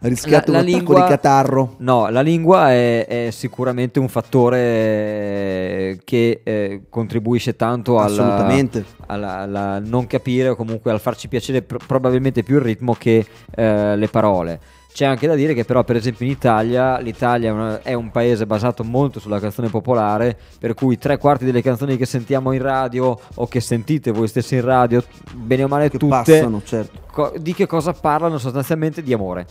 Ha rischiato la- un lingua- di catarro. No, la lingua è, è sicuramente un fattore eh, che eh, contribuisce tanto al, Assolutamente. alla- alla non capire o comunque al farci piacere pr- probabilmente più il ritmo che eh, le parole. C'è anche da dire che però per esempio in Italia l'Italia è, una- è un paese basato molto sulla canzone popolare per cui tre quarti delle canzoni che sentiamo in radio o che sentite voi stessi in radio bene o male Che tutte passano, certo. co- di che cosa parlano sostanzialmente di amore.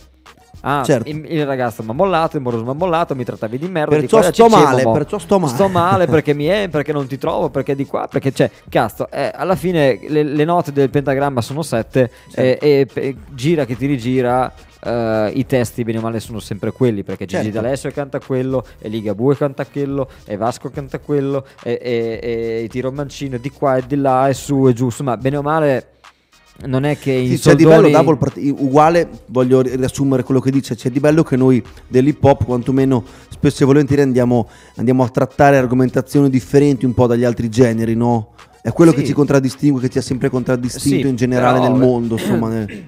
Ah, Certo. il, il ragazzo mi ha mollato, il moroso mi ha mollato, mi trattavi di merda. Perciò di sto male, perciò sto male. Sto male perché *laughs* mi è, perché non ti trovo, perché di qua, perché c'è. Cazzo, eh, alla fine le, le note del pentagramma sono sette Certo. e, e- e gira che ti rigira. Eh, I testi bene o male sono sempre quelli perché Gigi Certo. D'Alessio canta quello e Ligabue canta quello e Vasco canta quello e, e, e i Tiro Mancino di qua e di là e su e giù insomma bene o male non è che in Sì, c'è di bello soldoni Double, uguale, voglio ri- riassumere quello che dice, c'è di bello che noi dell'hip hop quantomeno spesso e volentieri andiamo, andiamo a trattare argomentazioni differenti un po' dagli altri generi, no? È quello Sì. che ci contraddistingue, che ci ha sempre contraddistinto Sì, in generale però, nel mondo, insomma. *clears throat* nel-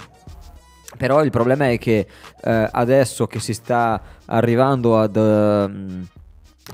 Però il problema è che eh, adesso che si sta arrivando ad, ehm,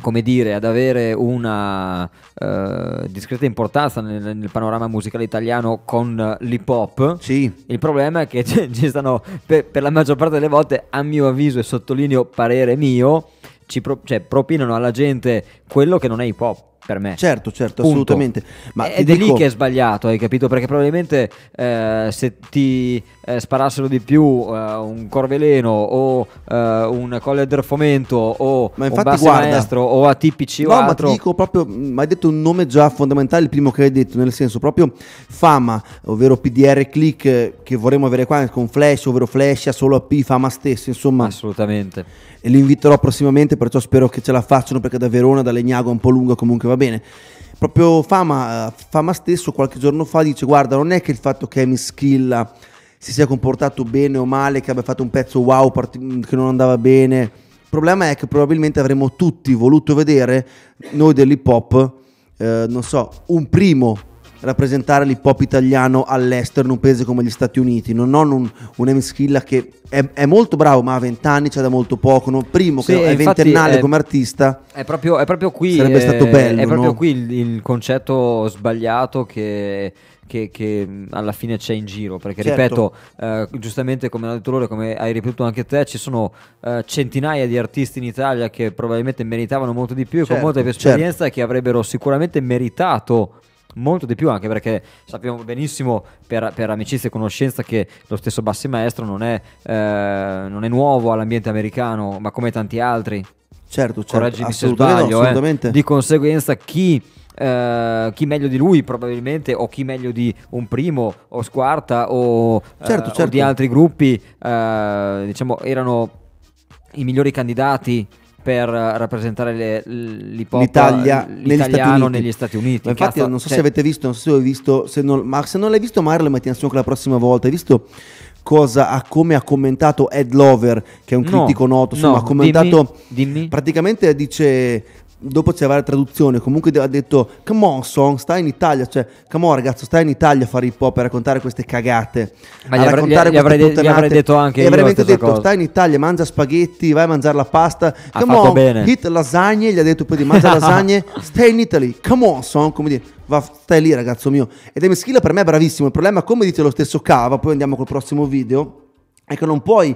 come dire, ad avere una eh, discreta importanza nel, nel panorama musicale italiano con l'hip hop, Sì, il problema è che *laughs* ci ci stanno, per, per la maggior parte delle volte, a mio avviso e sottolineo parere mio, ci pro- cioè, propinano alla gente quello che non è hip hop per me. certo, certo, Punto. assolutamente. Ma Ed è lì che è sbagliato, hai capito? Perché probabilmente eh, se ti eh, sparassero di più eh, un Corveleno o eh, un Colle del Fomento o Ma un infatti Bassi guarda- Maestro o ATPC o No, ma altro, ti dico proprio, mi hai detto un nome già fondamentale, il primo che hai detto, nel senso proprio Fama, ovvero PDR Click che vorremmo avere qua con Flash, ovvero Flash, solo AP, Fama stesso, insomma, assolutamente. E li inviterò prossimamente, perciò spero che ce la facciano perché da Verona, da Legnago è un po' lungo, comunque va bene. Proprio Fama, eh, Fama stesso qualche giorno fa dice guarda non è che il fatto che Amy Schilla si sia comportato bene o male, che abbia fatto un pezzo wow parti- che non andava bene, il problema è che probabilmente avremmo tutti voluto vedere noi dell'hip hop, eh, non so, un primo rappresentare l'hip hop italiano all'estero in un paese come gli Stati Uniti, non non un, un Amy Schilla che è, è molto bravo ma ha 20 anni, c'è da molto poco, no? primo Sì, che è ventennale eh, come artista, È proprio, è proprio qui, Sarebbe eh, stato bello, è proprio no? qui il, il concetto sbagliato che, che- che, alla fine c'è in giro. Perché Certo. ripeto, eh, giustamente come hanno detto loro, come hai ripetuto anche te, ci sono eh, centinaia di artisti in Italia che probabilmente meritavano molto di più e con Certo, molta più certo. esperienza e che avrebbero sicuramente meritato. Molto di più anche perché sappiamo benissimo per, per amicizia e conoscenza che lo stesso Bassi Maestro non è, eh, non è nuovo all'ambiente americano ma come tanti altri certo, certo, correggimi se sbaglio, eh. di conseguenza chi, eh, chi meglio di lui probabilmente o chi meglio di un primo o Squarta o, Certo, o certo. di altri gruppi eh, diciamo erano i migliori candidati per rappresentare le- l'hip hop l'Italia negli Stati l'italiano Uniti. negli Stati Uniti. Ma infatti, Cazzo, non so cioè, se avete visto, non so se hai visto, se non- ma se non l'hai visto, magari lo metti insieme la prossima volta. Hai visto cosa ha, come ha commentato Ed Lover, che è un No, critico noto? Insomma, no, ha commentato. dimmi, dimmi. Praticamente dice. Dopo c'è la traduzione, comunque ha detto Come on song, stai in Italia, cioè Come on ragazzo, stai in Italia a fare hip hop, a raccontare queste cagate Ma gli avrei- raccontare gli avrei de- gli avrei detto anche io avrei detto cosa. Stai in Italia, mangia spaghetti, vai a mangiare la pasta Come on, bene. hit lasagne, gli ha detto poi di mangia *laughs* lasagne Stay in Italy, come on song Come dire, va, stai lì ragazzo mio Ed Amy Schilla per me è bravissimo Il problema, come dice lo stesso Cava Poi andiamo col prossimo video È che non puoi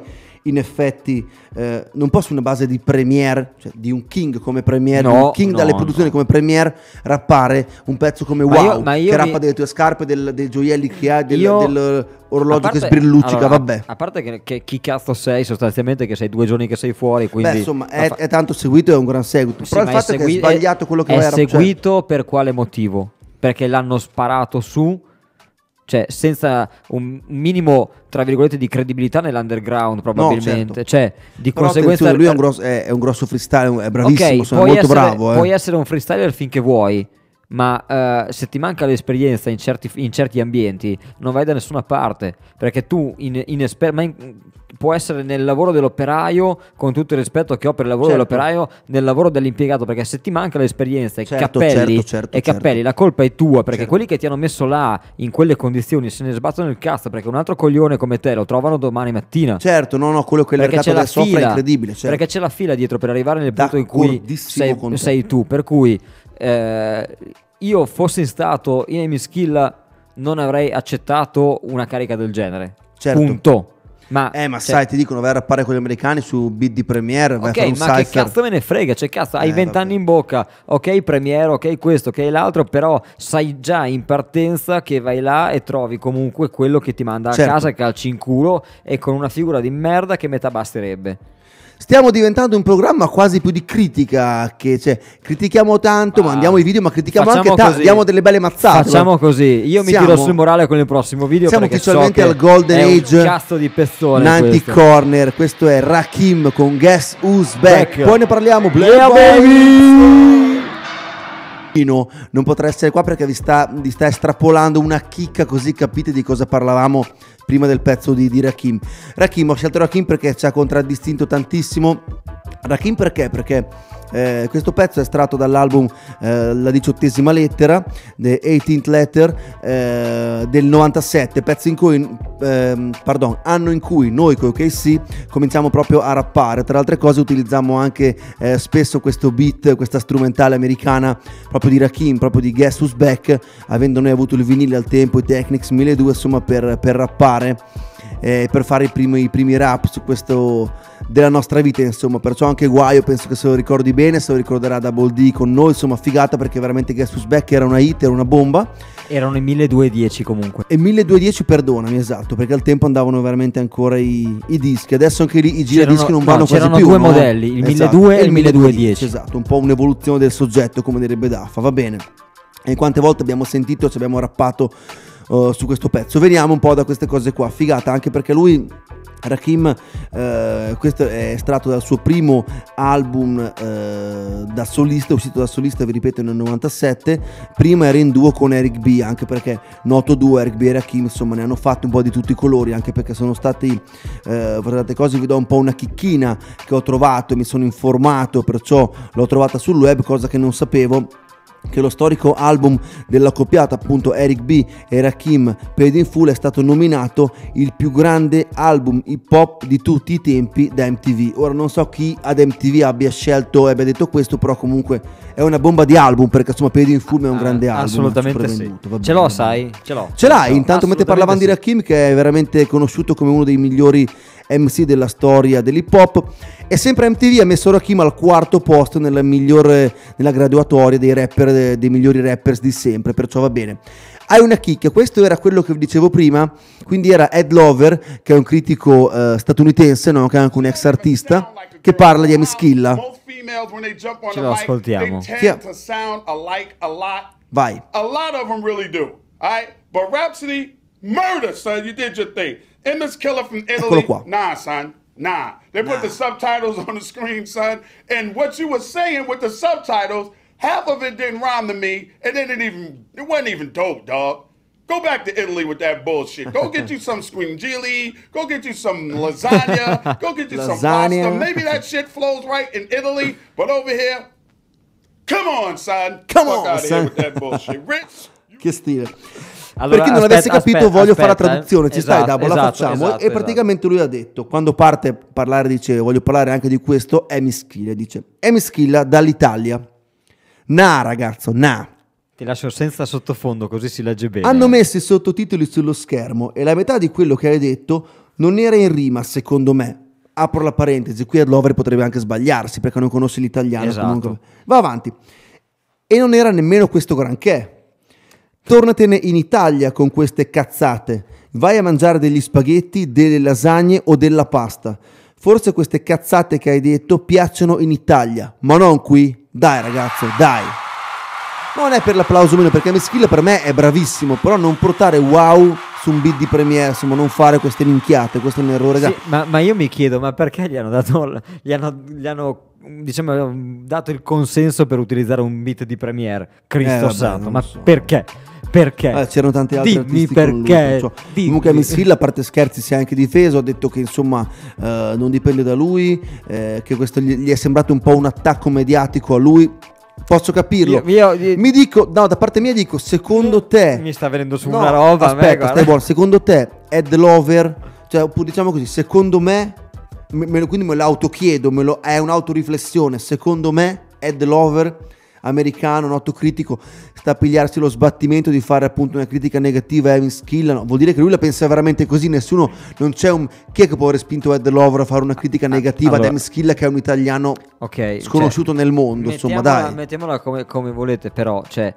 in effetti eh, non può su una base di Premiere, cioè di un king come Premiere, No, di un king no, dalle produzioni no. come Premiere, rappare un pezzo come Ma Wow, io- ma io che mi- rappa delle tue scarpe, del- dei gioielli che hai, del, Io- dell'orologio parte- che sbrilluccica, allora, vabbè. A parte che, che chi cazzo sei sostanzialmente, che sei due giorni che sei fuori, quindi... Beh, insomma, ma è, fa- è tanto seguito, è un gran seguito. Sì, Però il è fatto è, che segui- è sbagliato quello che è vai a cioè- seguito per quale motivo? Perché l'hanno sparato su cioè senza un minimo, tra virgolette, di credibilità nell'underground probabilmente. certo. Cioè, di Però conseguenza... lui è un, grosso, è, è un grosso freestyle, è bravissimo, Ok, sono puoi molto essere, bravo. eh. Puoi essere un freestyler finché vuoi, ma eh, se ti manca l'esperienza in certi, in certi ambienti, non vai da nessuna parte. Perché tu, in, inesper- ma in- può essere nel lavoro dell'operaio, con tutto il rispetto che ho per il lavoro Certo. dell'operaio, nel lavoro dell'impiegato. Perché se ti manca l'esperienza, Certo, cappelli, certo, certo, e cappelli, certo. la colpa è tua. Perché Certo. quelli che ti hanno messo là in quelle condizioni se ne sbattono il cazzo. Perché un altro coglione come te lo trovano domani mattina. Certo, no, no, quello che il mercato adesso offre è incredibile. perché c'è la fila dietro per arrivare nel punto in cui sei, sei tu. Per cui eh, io fossi stato in Amy Skill non avrei accettato una carica del genere. Certo. Punto. Ma, Eh, ma cioè, sai, ti dicono vai a rappare con gli americani su beat di Premiere, vai a fare ma che cypher. cazzo me ne frega? Cioè, cazzo, hai Eh, vent'anni vabbè. in bocca, ok, Premiere, ok, questo, ok, l'altro, però sai già in partenza che vai là e trovi comunque quello che ti manda a Certo. casa, calci in culo e con una figura di merda che metà basterebbe. Stiamo diventando un programma quasi più di critica, che cioè, critichiamo tanto, Ma- mandiamo i video, ma critichiamo anche tanto, diamo delle belle mazzate. Facciamo così. Io mi Siamo- tiro sul morale con il prossimo video. Siamo so ufficialmente che al Golden è un Age cazzo di pezzone. 90 questo. Corner, questo è Rakim con Guess Who's Back. Back. Poi ne parliamo. Black Yeah, baby! Pino Non potrà essere qua perché vi sta, vi sta estrapolando una chicca così capite di cosa parlavamo prima del pezzo di, di Rakim. Rakim, ho scelto Rakim perché ci ha contraddistinto tantissimo. Rakim perché? Perché eh, questo pezzo è estratto dall'album eh, La diciottesima lettera, The 18th Letter eh, del 97, pezzo in cui, ehm, pardon, anno in cui noi con OKC cominciamo proprio a rappare. Tra le altre cose utilizziamo anche eh, spesso questo beat, questa strumentale americana proprio di Rakim, proprio di Guess Who's Back, avendo noi avuto il vinile al tempo, i Technics 1200 insomma per, per rappare eh, per fare i primi, i primi rap su questo della nostra vita insomma. Perciò anche Guaio penso che se lo ricordi bene se lo ricorderà Double D con noi insomma figata perché veramente Guess Who's Back era una hit era una bomba. Erano i 1210 comunque. e 1210 perdonami esatto perché al tempo andavano veramente ancora i, i dischi. Adesso anche lì i giradischi C'erano- non no, vanno quasi c'erano più due no? modelli, il Esatto, 1200 e il 1210. esatto un po' un'evoluzione del soggetto come direbbe Daffa va bene. E quante volte abbiamo sentito ci abbiamo rappato uh, su questo pezzo. Veniamo un po' da queste cose qua. Figata anche perché lui Rakim, eh, questo è estratto dal suo primo album eh, da solista, uscito da solista, vi ripeto, nel 97. Prima era in duo con Eric B, anche perché noto duo, Eric B e Rakim, insomma, ne hanno fatti un po' di tutti i colori, anche perché sono stati, eh, guardate cose, vi do un po' una chicchina che ho trovato e mi sono informato, perciò l'ho trovata sul web, cosa che non sapevo che lo storico album della coppiata appunto Eric B e Rakim Paid in Full è stato nominato il più grande album hip hop di tutti i tempi da MTV ora non so chi ad MTV abbia scelto e abbia detto questo però comunque è una bomba di album perché insomma Paid in Full è un Ah, grande album Assolutamente sì. supervenduto, va Ce l'ho, sai? Ce l'ho. Ce l'hai, No, intanto mentre parlavamo di sì. Rakim che è veramente conosciuto come uno dei migliori MC della storia dell'hip hop e sempre MTV ha messo Rakim al quarto posto nella migliore nella graduatoria dei rapper dei, migliori rappers di sempre, perciò va bene. Hai una chicca, questo era quello che vi dicevo prima, quindi era Ed Lover, che è un critico eh, statunitense, no? che è anche un ex artista, che parla di Amischilla. Ce lo ascoltiamo. Vai. A lot of them really do. All right? But Rhapsody, murder, son. You did your thing. Emma's Killer from Eccolo Italy. qua. Nah, son. Nah. They put the subtitles on the screen, son. And what you were saying with the subtitles, half of it didn't rhyme to me, and it didn't even it wasn't even dope, dog. Go back to Italy with that bullshit. Go get you some squingili. Go get you some lasagna. Go get you some Lasagna. pasta. Maybe that shit flows right in Italy, but over here, come on, son. Come Fuck on, out of son. here with that bullshit. Rich. *laughs* Stile. Allora, per chi non aspetta, avesse capito, aspetta, voglio fare la aspetta, eh. traduzione. Ci stai, Esatto, Dabo, la esatto, facciamo. esatto, e praticamente lui ha detto: quando parte a parlare, dice, voglio parlare anche di questo. È Mischilla. Dice: È Mischilla dall'Italia. Na, ragazzo, na. Ti lascio senza sottofondo così si legge bene. Hanno messo i sottotitoli sullo schermo e la metà di quello che hai detto non era in rima, secondo me. Apro la parentesi, qui Ed Lover potrebbe anche sbagliarsi perché non conosce l'italiano. Esatto. comunque. Va avanti. E non era nemmeno questo granché. Tornatene in Italia con queste cazzate. Vai a mangiare degli spaghetti, delle lasagne o della pasta. Forse queste cazzate che hai detto piacciono in Italia, ma non qui. Dai ragazzo, dai. Non è per l'applauso meno, perché Meschilla per me è bravissimo, però non portare wow su un beat di premiere, insomma, non fare queste minchiate, questo è un errore. Sì, ma, ma io mi chiedo, ma perché gli hanno dato, gli hanno, gli hanno diciamo, dato il consenso per utilizzare un beat di Premiere? Cristo Eh, santo, ma so. perché? Perché? Eh, c'erano tanti altri Dimmi artisti con lui, perché. perciò. dimmi. Comunque Miss Hill, a parte scherzi, si è anche difeso, ha detto che insomma eh, non dipende da lui, eh, che questo gli, gli è sembrato un po' un attacco mediatico a lui. Posso capirlo. Io- io- Mi dico, no, da parte mia dico, secondo te... Mi sta venendo su No, una roba. me, Aspetta, guarda. stai buono. Secondo te, Ed Lover, cioè, oppure diciamo così, secondo me, me- me quindi me l'autochiedo, me lo, è un'autoriflessione. Secondo me, Ed Lover, americano, noto critico, sta a pigliarsi lo sbattimento di fare appunto una critica negativa a Evan Skill. no? Vuol dire che lui la pensa veramente così. Nessuno, non c'è un. Chi è che può aver spinto Ed Lover a fare una critica negativa allora- ad Evan Skill, che è un italiano Ok, sconosciuto nel mondo? Insomma, dai. mettiamola come, come volete, però, cioè,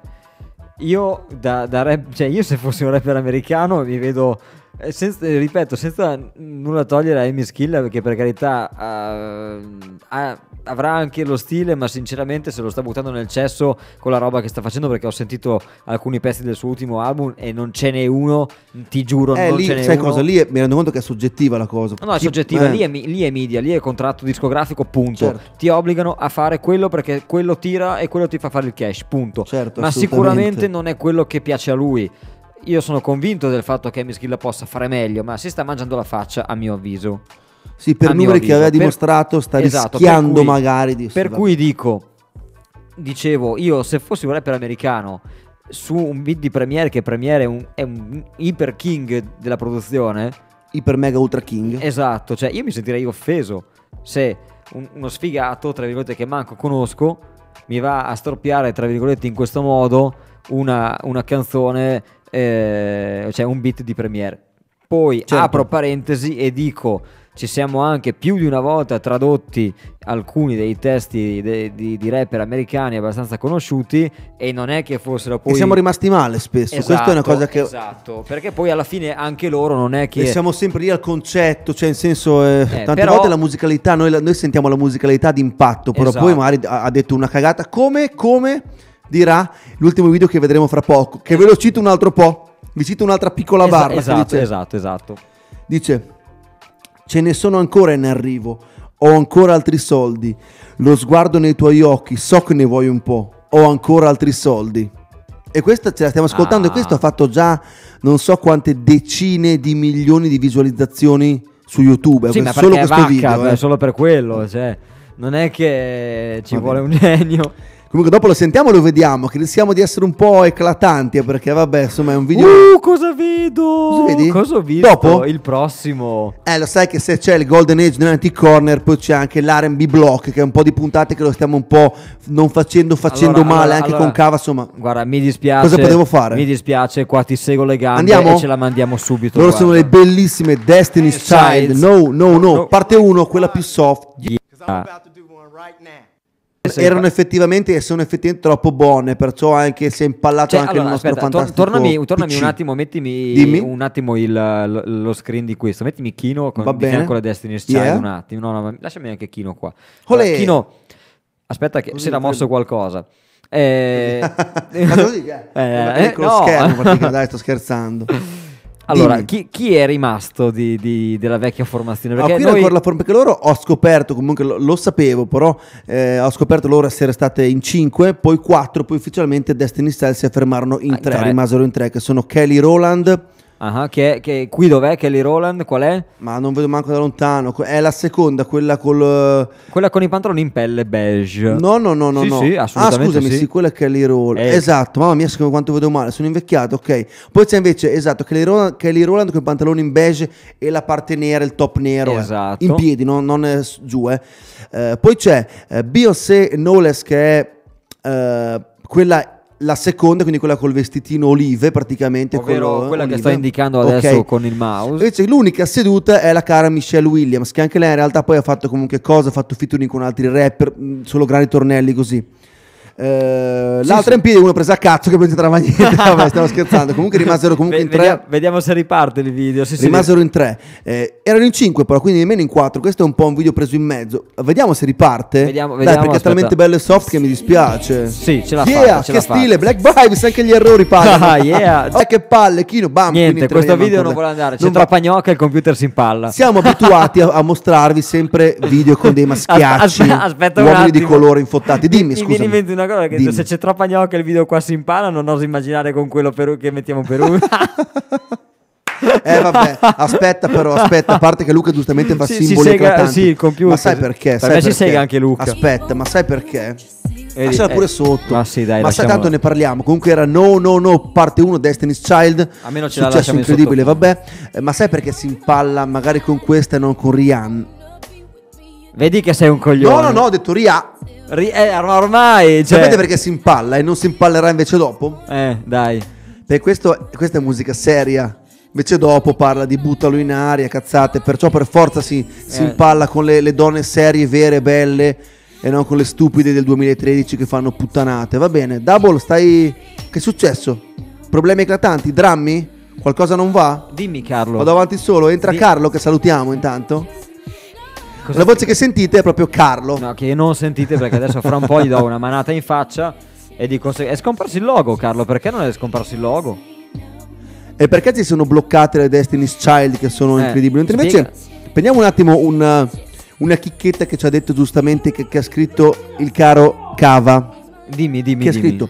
io da, da rap- cioè, io se fossi un rapper americano mi vedo, eh, senza- eh, ripeto, senza nulla togliere a Amy Skill, che per carità eh, ha- avrà anche lo stile, ma sinceramente se lo sta buttando nel cesso con la roba che sta facendo, perché ho sentito alcuni pezzi del suo ultimo album e non ce n'è uno, ti giuro, Eh, non lì, ce n'è sai uno. cosa? Lì è- mi rendo conto che è soggettiva la cosa. No, è Chi- soggettiva, eh. lì, è, lì è media, lì è contratto discografico, punto. Certo. Ti obbligano a fare quello perché quello tira e quello ti fa fare il cash, punto. Certo, Ma sicuramente non è quello che piace a lui. Io sono convinto del fatto che Amy Skill possa fare meglio, ma si sta mangiando la faccia, a mio avviso. Sì, per numeri che avviso. aveva Per- dimostrato, sta Esatto, rischiando cui- magari di Per cui dico, dicevo, io se fossi un rapper americano su un beat di Premiere, che Premiere è un, è un iper king della produzione, iper mega ultra king. Esatto, cioè io mi sentirei offeso se un- uno sfigato, tra virgolette, che manco conosco, mi va a storpiare, tra virgolette, in questo modo una, una canzone, eh, cioè un beat di Premiere. Poi Certo. apro parentesi e dico, ci siamo anche più di una volta tradotti alcuni dei testi de- di, di rapper americani abbastanza conosciuti e non è che fossero poi... e siamo rimasti male spesso. Questa è una Esatto, cosa che. Esatto, perché poi alla fine anche loro non è che... E siamo sempre lì al concetto, cioè in senso, eh, tante però- volte la musicalità, noi, noi sentiamo la musicalità d'impatto, però Esatto. poi magari ha, detto una cagata, come, come dirà l'ultimo video che vedremo fra poco, che ve lo cito un altro po', vi cito un'altra piccola Esa- barra, che esatto, dice, esatto, esatto. dice, ce ne sono ancora in arrivo, ho ancora altri soldi, lo sguardo nei tuoi occhi, so che ne vuoi un po', ho ancora altri soldi. E questa ce la stiamo ascoltando Ah. e questo ha fatto già non so quante decine di milioni di visualizzazioni su YouTube. Sì, eh, ma solo questo vacca, video. eh. solo per quello, cioè, non è che ci Va vuole un genio. *laughs* Comunque dopo lo sentiamo e lo vediamo, che rischiamo di essere un po' eclatanti eh, perché vabbè, insomma è un video... Uh, cosa vedo? Cosa vedi? Cosa ho visto? Dopo? Il prossimo. Eh, lo sai che se c'è il Golden Age nell'anti-corner, poi c'è anche l'R&B Block, che è un po' di puntate che lo stiamo un po' non facendo, facendo Allora, male, allora, anche allora, con Cava, insomma. Guarda, mi dispiace. Cosa potevo fare? Mi dispiace, qua ti seguo le gambe Andiamo? e ce la mandiamo subito. Loro sono le guarda. bellissime Destiny's Child. Child. No, no, no. No. Parte 1, quella più soft. Ah. Erano effettivamente e sono effettivamente troppo buone, perciò anche si è impallato Cioè, anche allora, il nostro aspetta, tor- fantastico tornami, tornami PC. un attimo, mettimi Dimmi. un attimo il, lo, lo screen di questo. Mettimi Kino con Va di fianco alle Destiny's Child Yeah. un attimo. No, no, lasciami anche Kino qua. Allora, Kino, aspetta che si era lo mosso qualcosa. *laughs* Eh, Ma che *laughs* è? Eh, Eh, lo no. schermo, *laughs* dai, sto scherzando. Allora, chi, chi è rimasto di- di- della vecchia formazione? No, Perché qui noi... la forma perché loro ho scoperto, comunque lo, lo sapevo, però eh, ho scoperto loro essere state in 5, poi 4, poi ufficialmente Destiny Style si affermarono in Ah, in 3, tre. rimasero in 3, che sono Kelly Roland, Ah, che, che- qui dov'è? Kelly Roland? Qual è? ma non vedo manco da lontano, è la seconda, quella col... eh, Quella con i pantaloni in pelle beige. No, no, no, no. Sì, no. sì, ah, assolutamente scusami, sì. sì, quella è Kelly Roland. Eh. Esatto, mamma mia, scusa quanto vedo male, sono invecchiato, ok. Poi c'è invece, esatto, Kelly Roland, Kelly Roland con i pantaloni in beige e la parte nera, il top nero. eh. Esatto. In piedi, non, non è giù, eh. Eh, poi c'è eh, Beyoncé Knowles che è eh, quella... La seconda, quindi quella col vestitino olive praticamente. Ovvero quello- quella che olive. sto indicando Ok. adesso con il mouse. Invece l'unica seduta è la cara Michelle Williams, che anche lei in realtà poi ha fatto comunque cose, ha fatto featuring con altri rapper, mh, solo grandi tornelli così. Eh, l'altra in piedi, uno presa a cazzo che non c'entrava niente. *laughs* Vabbè, stiamo scherzando. Comunque rimasero comunque Ve- in tre. vediamo, vediamo se riparte il video. Sì, sì, rimasero in tre. Eh, erano in cinque, però, quindi nemmeno in quattro. Questo è un po' un video preso in mezzo. Vediamo se riparte. Vediamo- Dai, vediamo, perché è aspetta. talmente bello e soft che mi dispiace. Sì, ce l'ha Yeah, fatta, ce che l'ha fatta. stile, Black Vibes, anche gli errori pagano. Ah, *laughs* yeah. *laughs* Oh, che palle, Chino, bam. Niente, questo video non vuole andare. C'è Non troppa va- gnocca e il computer si impalla. Siamo abituati a, a mostrarvi sempre video con dei *laughs* maschiacci, Aspe- aspetta un uomini di attimo. colore infottati. Dimmi, Mi scusa. viene in mente una cosa che Dimmi. se c'è troppa gnocca e il video qua si impala, non oso immaginare con quello per- che mettiamo per uno. Eh vabbè, aspetta però, aspetta, a parte che Luca giustamente fa si simboli sega- eclatanti. sì, il computer. Ma sai perché? Per Sai me si perché? sega anche Luca. Aspetta, ma sai perché? Vedi? Lasciala Eh, pure sotto. Ma sì, dai, Ma sai tanto ne parliamo. Comunque era No No No parte 1 Destiny's Child. Almeno ce la Successo incredibile, sottofondo. vabbè. Eh, ma sai perché si impalla magari con questa e non con Rihanna? Vedi che sei un coglione. No, no, no, ho detto Ria. Ri- eh, ma ormai. Cioè... Sapete perché si impalla e non si impallerà invece dopo? Eh, dai. Perché questo- questa è musica seria. Invece dopo parla di buttalo in aria, cazzate. Perciò per forza si, si Eh. impalla con le, le donne serie, vere, belle e non con le stupide del 2013 che fanno puttanate. Va bene. Double, stai... Che è successo? Problemi eclatanti? Drammi? Qualcosa non va? Dimmi, Carlo. Vado avanti solo. Entra Di- Carlo che salutiamo intanto. Cosa- La voce che sentite è proprio Carlo. No, che non sentite perché adesso fra un po' gli do una manata in faccia e di conseguenza... È scomparso il logo, Carlo. Perché non è scomparso il logo? E perché ci sono bloccate le Destiny's Child che sono Eh, incredibili? Mentre invece prendiamo un attimo un, una chicchetta che ci ha detto giustamente che, che ha scritto il caro Cava. Dimmi, dimmi, che ha dimmi. scritto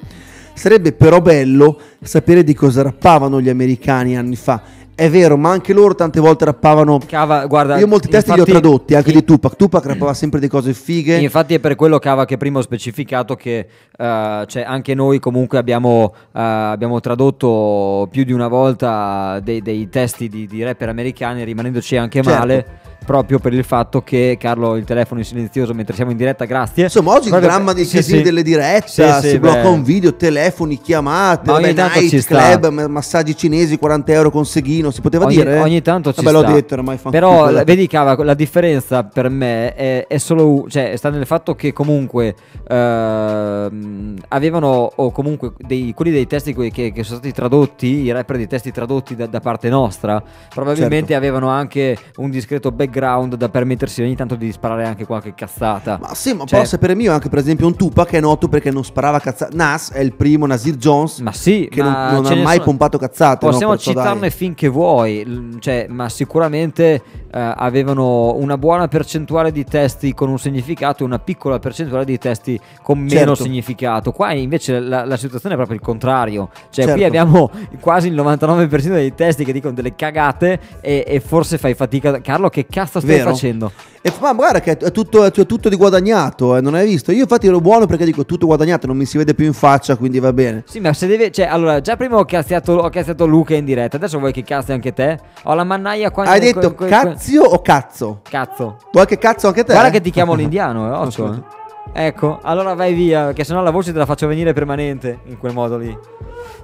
sarebbe però bello sapere di cosa rappavano gli americani anni fa. È vero, ma anche loro tante volte rappavano. Cava, guarda, Io molti testi li ho infatti- tradotti, anche in- di Tupac. Tupac rappava sempre di cose fighe. Infatti è per quello Cava che prima ho specificato che eh, cioè, anche noi comunque abbiamo, eh, abbiamo tradotto più di una volta dei, dei testi di, di rapper americani rimanendoci anche Certo. male proprio per il fatto che Carlo il telefono in silenzioso mentre siamo in diretta grazie Insomma, oggi il Proprio dramma per- dei sì, casini sì. delle dirette, Sì, sì, si blocca beh. un video, telefoni, chiamate, Ma vabbè, night sta. club, ma- massaggi cinesi, 40 euro con Seghino, si poteva ogni, dire? eh? ogni tanto ci Vabbè, sta l'ho detto, ormai fa però la- vedi Cava la differenza per me è, è solo cioè sta nel fatto che comunque ehm, avevano o comunque dei, quelli dei testi che, che sono stati tradotti i rapper dei testi tradotti da, da parte nostra probabilmente Certo. avevano anche un discreto background da permettersi ogni tanto di sparare anche qualche cazzata Ma sì, ma Cioè- posso sapere mio anche per esempio un Tupac che è noto perché non sparava cazzate. Nas è il primo, Nasir Jones, ma sì che ma non, non ha mai sono- pompato cazzate. no? Possiamo dai. citarne finché vuoi, cioè, ma sicuramente eh, avevano una buona percentuale di testi con un significato e una piccola percentuale di testi con meno Certo. significato. Qua invece la, la situazione è proprio il contrario, cioè Certo. qui abbiamo quasi il 99% dei testi che dicono delle cagate e, e forse fai fatica. Carlo, che cazzo stai Vero. facendo? E, ma guarda che è tutto, è tutto di guadagnato, eh, non hai visto? Io infatti ero buono perché dico tutto guadagnato, non mi si vede più in faccia, quindi va bene. Sì, ma se deve. Cioè, allora, già prima ho cazziato, ho cazziato Luca in diretta. Adesso vuoi che cazzi anche te? Ho la mannaia qua. Hai detto que- cazzio o cazzo? Cazzo. Vuoi che cazzo anche te? Guarda che ti chiamo l'indiano, eh, *laughs* occhio. Eh. Ecco, allora vai via, che sennò la voce te la faccio venire permanente in quel modo lì.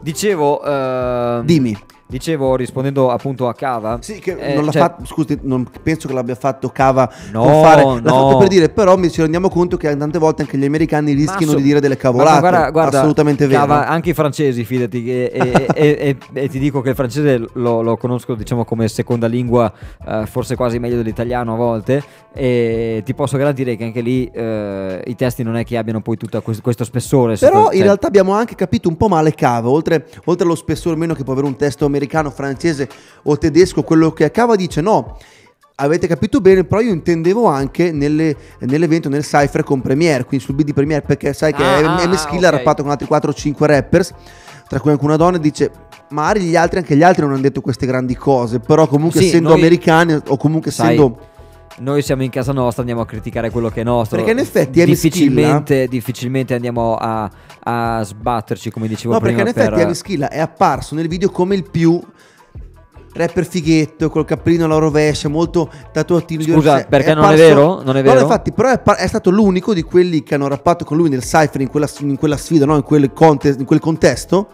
Dicevo, ehm, Dimmi. Dicevo, rispondendo appunto a Cava. Sì, che eh, non l'ha cioè, fatto, scusi, non penso che l'abbia fatto Cava No, con fare. L'ha no. fatto per dire, però mi ci rendiamo conto che tante volte anche gli americani rischiano so- di dire delle cavolate. guarda- guarda, Assolutamente vero. Cava, anche i francesi, fidati, e, e- e- e ti dico che il francese lo, lo conosco diciamo come seconda lingua, eh, forse quasi meglio dell'italiano a volte, e ti posso garantire che anche lì eh, i testi non è che abbiano poi tutto questo, questo spessore. Però cioè- in realtà abbiamo anche capito un po' male Cava, oltre, oltre allo spessore meno che può avere un testo americano, francese o tedesco, quello che Cava dice no. Avete capito bene, però io intendevo anche nelle- nell'evento, nel Cypher con Premiere, quindi sul di Premiere, perché sai che Ah, ah, MS Kill ah, ha rappato con altri 4 o 5 rappers, tra cui anche una donna, e dice magari gli altri, anche gli altri non hanno detto queste grandi cose, però comunque Sì, essendo noi- americani o comunque Sai, essendo... Noi siamo in casa nostra, andiamo a criticare quello che è nostro. Perché in effetti Amy difficilmente, difficilmente andiamo a, a sbatterci, come dicevo No, perché prima. in effetti per... Schilla è apparso nel video come il più rapper fighetto, col caprino alla rovescia, molto tatuatino. Scusa, perché non è vero? Non è vero? No, infatti, però è, par- è stato l'unico di quelli che hanno rappato con lui nel cypher, in quella, in quella sfida, no? in, quel contest- in quel contesto.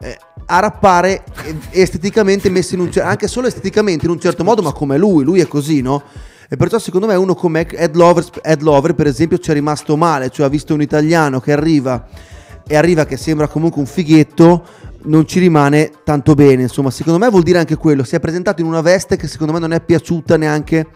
eh, a rappare eh, esteticamente messo in un certo anche solo esteticamente in un certo modo ma come lui lui è così no E perciò secondo me uno come Ed Lover, Ed Lover, per esempio, ci è rimasto male, cioè ha visto un italiano che arriva e arriva che sembra comunque un fighetto, non ci rimane tanto bene. Insomma, secondo me vuol dire anche quello. Si è presentato in una veste che secondo me non è piaciuta neanche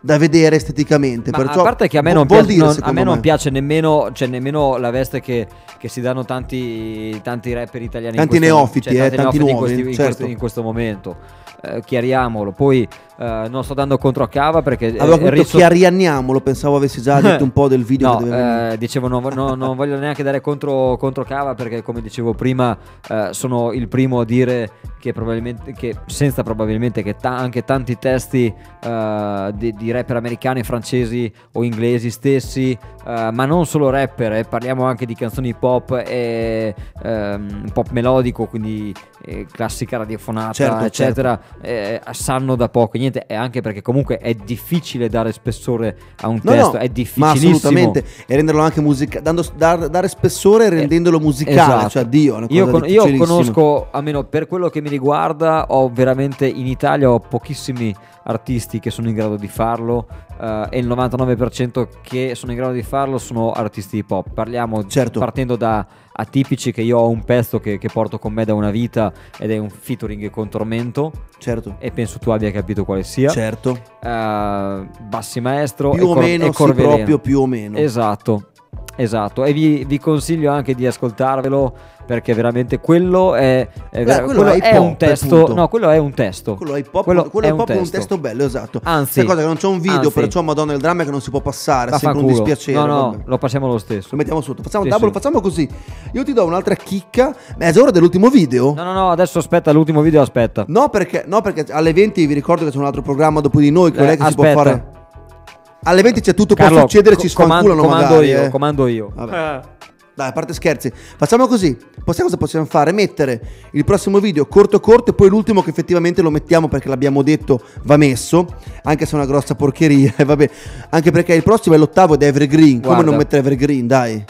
da vedere esteticamente. Ma perciò a parte che a me, non, piace, dire, non- a me non piace nemmeno, cioè, nemmeno la veste che, che si danno tanti, tanti rapper italiani. Tanti in questo, neofiti, cioè, eh, tanti neofiti in, nuovi, in certo. questo, in questo momento. Eh, chiariamolo. Poi eh, non sto dando contro a Cava perché eh, Avevo detto Rizzo- chiarianniamolo, pensavo avessi già *laughs* detto un po' del video No, eh, dicevo, non, no- non voglio neanche dare contro, contro Cava perché, come dicevo prima, eh, sono il primo a dire che probabilmente, che senza probabilmente, che ta- anche tanti testi eh, di, di rapper americani, francesi o inglesi stessi, eh, ma non solo rapper, eh, parliamo anche di canzoni pop e ehm, pop melodico, quindi eh, classica radiofonata, Certo, eccetera, eh, sanno da poco. Niente, è anche perché comunque è difficile dare spessore a un No, testo, no, è ma difficilissimo. assolutamente e renderlo anche musicale dando, dar- dare spessore rendendolo musicale Esatto. cioè Dio io, con- io conosco, almeno per quello che mi riguarda, ho veramente in Italia ho pochissimi artisti che sono in grado di farlo eh, e il 99% che sono in grado di farlo sono artisti hip hop. Parliamo Certo. partendo da atipici che io ho un pezzo che, che porto con me da una vita ed è un featuring con Tormento. Certo. E penso tu abbia capito quale sia. certo. Eh, Bassi Maestro più e o Cor- meno e sì, proprio più o meno. Esatto, esatto. E vi, vi consiglio anche di ascoltarvelo perché veramente quello è, è, vera- quello quello è hip un testo. appunto. No, quello è un testo. quello è hip hop Quello quello è è, un proprio un testo. testo bello esatto Anzi, cosa che non c'è un video anzi. perciò madonna il dramma è che non si può passare sembra un dispiacere No, no, vabbè. lo passiamo lo stesso. lo mettiamo sotto facciamo Sì, double sì. facciamo così io ti do un'altra chicca ma è ora dell'ultimo video No, no, no, adesso aspetta, l'ultimo video aspetta. No perché, no, perché alle 20 vi ricordo che c'è un altro programma dopo di noi, quello Eh, che si può aspetta. fare. Alle 20 c'è tutto, Carlo, può succedere, co- ci comando- sfanculano comando magari. io, eh. comando io. Vabbè. Dai, a parte scherzi, facciamo così. Possiamo cosa possiamo fare? Mettere il prossimo video corto corto e poi l'ultimo che effettivamente lo mettiamo perché l'abbiamo detto va messo, anche se è una grossa porcheria, *laughs* e vabbè. Anche perché il prossimo è l'ottavo ed è Evergreen. Come Guarda. non mettere Evergreen, dai?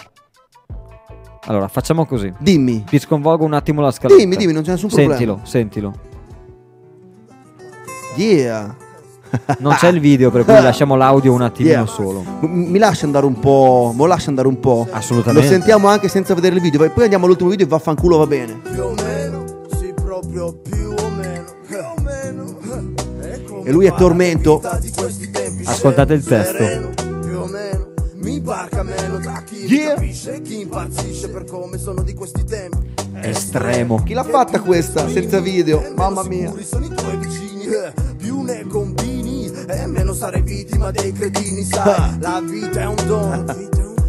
Allora, facciamo così. Dimmi. Vi sconvolgo un attimo la scaletta. Dimmi, dimmi, non c'è nessun problema. Sentilo, sentilo. Yeah. Non c'è il video, per cui lasciamo l'audio un attimino Yeah. solo. Mi lascia andare un po'. Mo lascia andare un po'. Assolutamente. Lo sentiamo anche senza vedere il video. Poi andiamo all'ultimo video e vaffanculo va bene. più o meno, sì proprio più o meno, più o meno. E lui è Tormento. Ascoltate il testo. più o meno. Mi barca meno tra chi Yeah. capisce chi impazzisce per come sono di questi tempi. Estremo. Chi l'ha fatta questa senza video? Mamma mia. sicuri sono i tuoi vicini, eh, più ne combini e meno sarai vittima dei cretini, sai, la vita è un dono.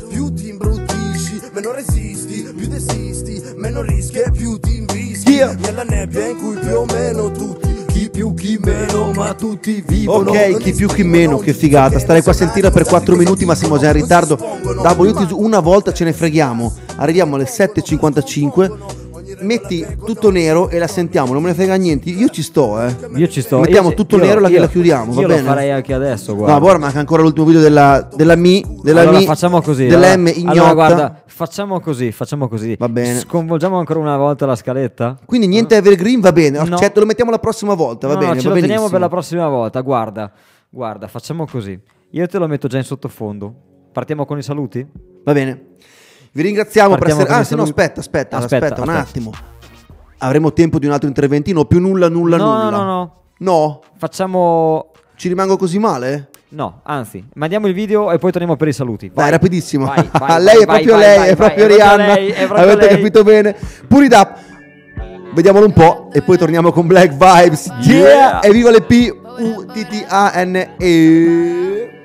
Più ti imbruttisci, meno resisti, più desisti, meno rischi e più ti invischi. Yeah. Nella nebbia in cui più o meno tutti, chi più chi meno, ma tutti vivono. Ok, chi più chi meno, che figata. Starei qua a non sentirla per si 4 sanno, minuti, ma siamo già in ritardo. Double, una volta ce ne freghiamo. Arriviamo alle 7.55. Metti tutto nero e la sentiamo, non me ne frega niente. Io ci sto, eh. Io ci sto. Mettiamo io- tutto io- nero e la, chiudiamo, va io bene? lo farei anche adesso, guarda. No, ora manca ancora l'ultimo video della, della Mi, della allora Mi, facciamo così. della allora, M ignotta. Allora, guarda, facciamo così, facciamo così. Va bene. Sconvolgiamo ancora una volta la scaletta? Quindi niente Evergreen, va bene. No. Certo, lo mettiamo la prossima volta, va no, bene. no, ce va lo teniamo benissimo. per la prossima volta. Guarda, guarda, facciamo così. Io te lo metto già in sottofondo. Partiamo con i saluti? Va bene. Vi ringraziamo Partiamo per essere. Ah, sì, no, aspetta, aspetta, aspetta, Aspetta, un aspetta. attimo. Avremo tempo di un altro interventino, più nulla, nulla, No, nulla. no, no, no. No? Facciamo. Ci rimango così male? No, anzi, mandiamo il video e poi torniamo per i saluti. Vai, Vai. rapidissimo. Vai, *laughs* vai, lei è vai, lei, è proprio è proprio Rihanna. lei, è proprio Avete lei. capito bene? Put it up. Vediamolo un po' e poi torniamo con Black Vibes. Yeah! Yeah! E viva le P U T T A N E.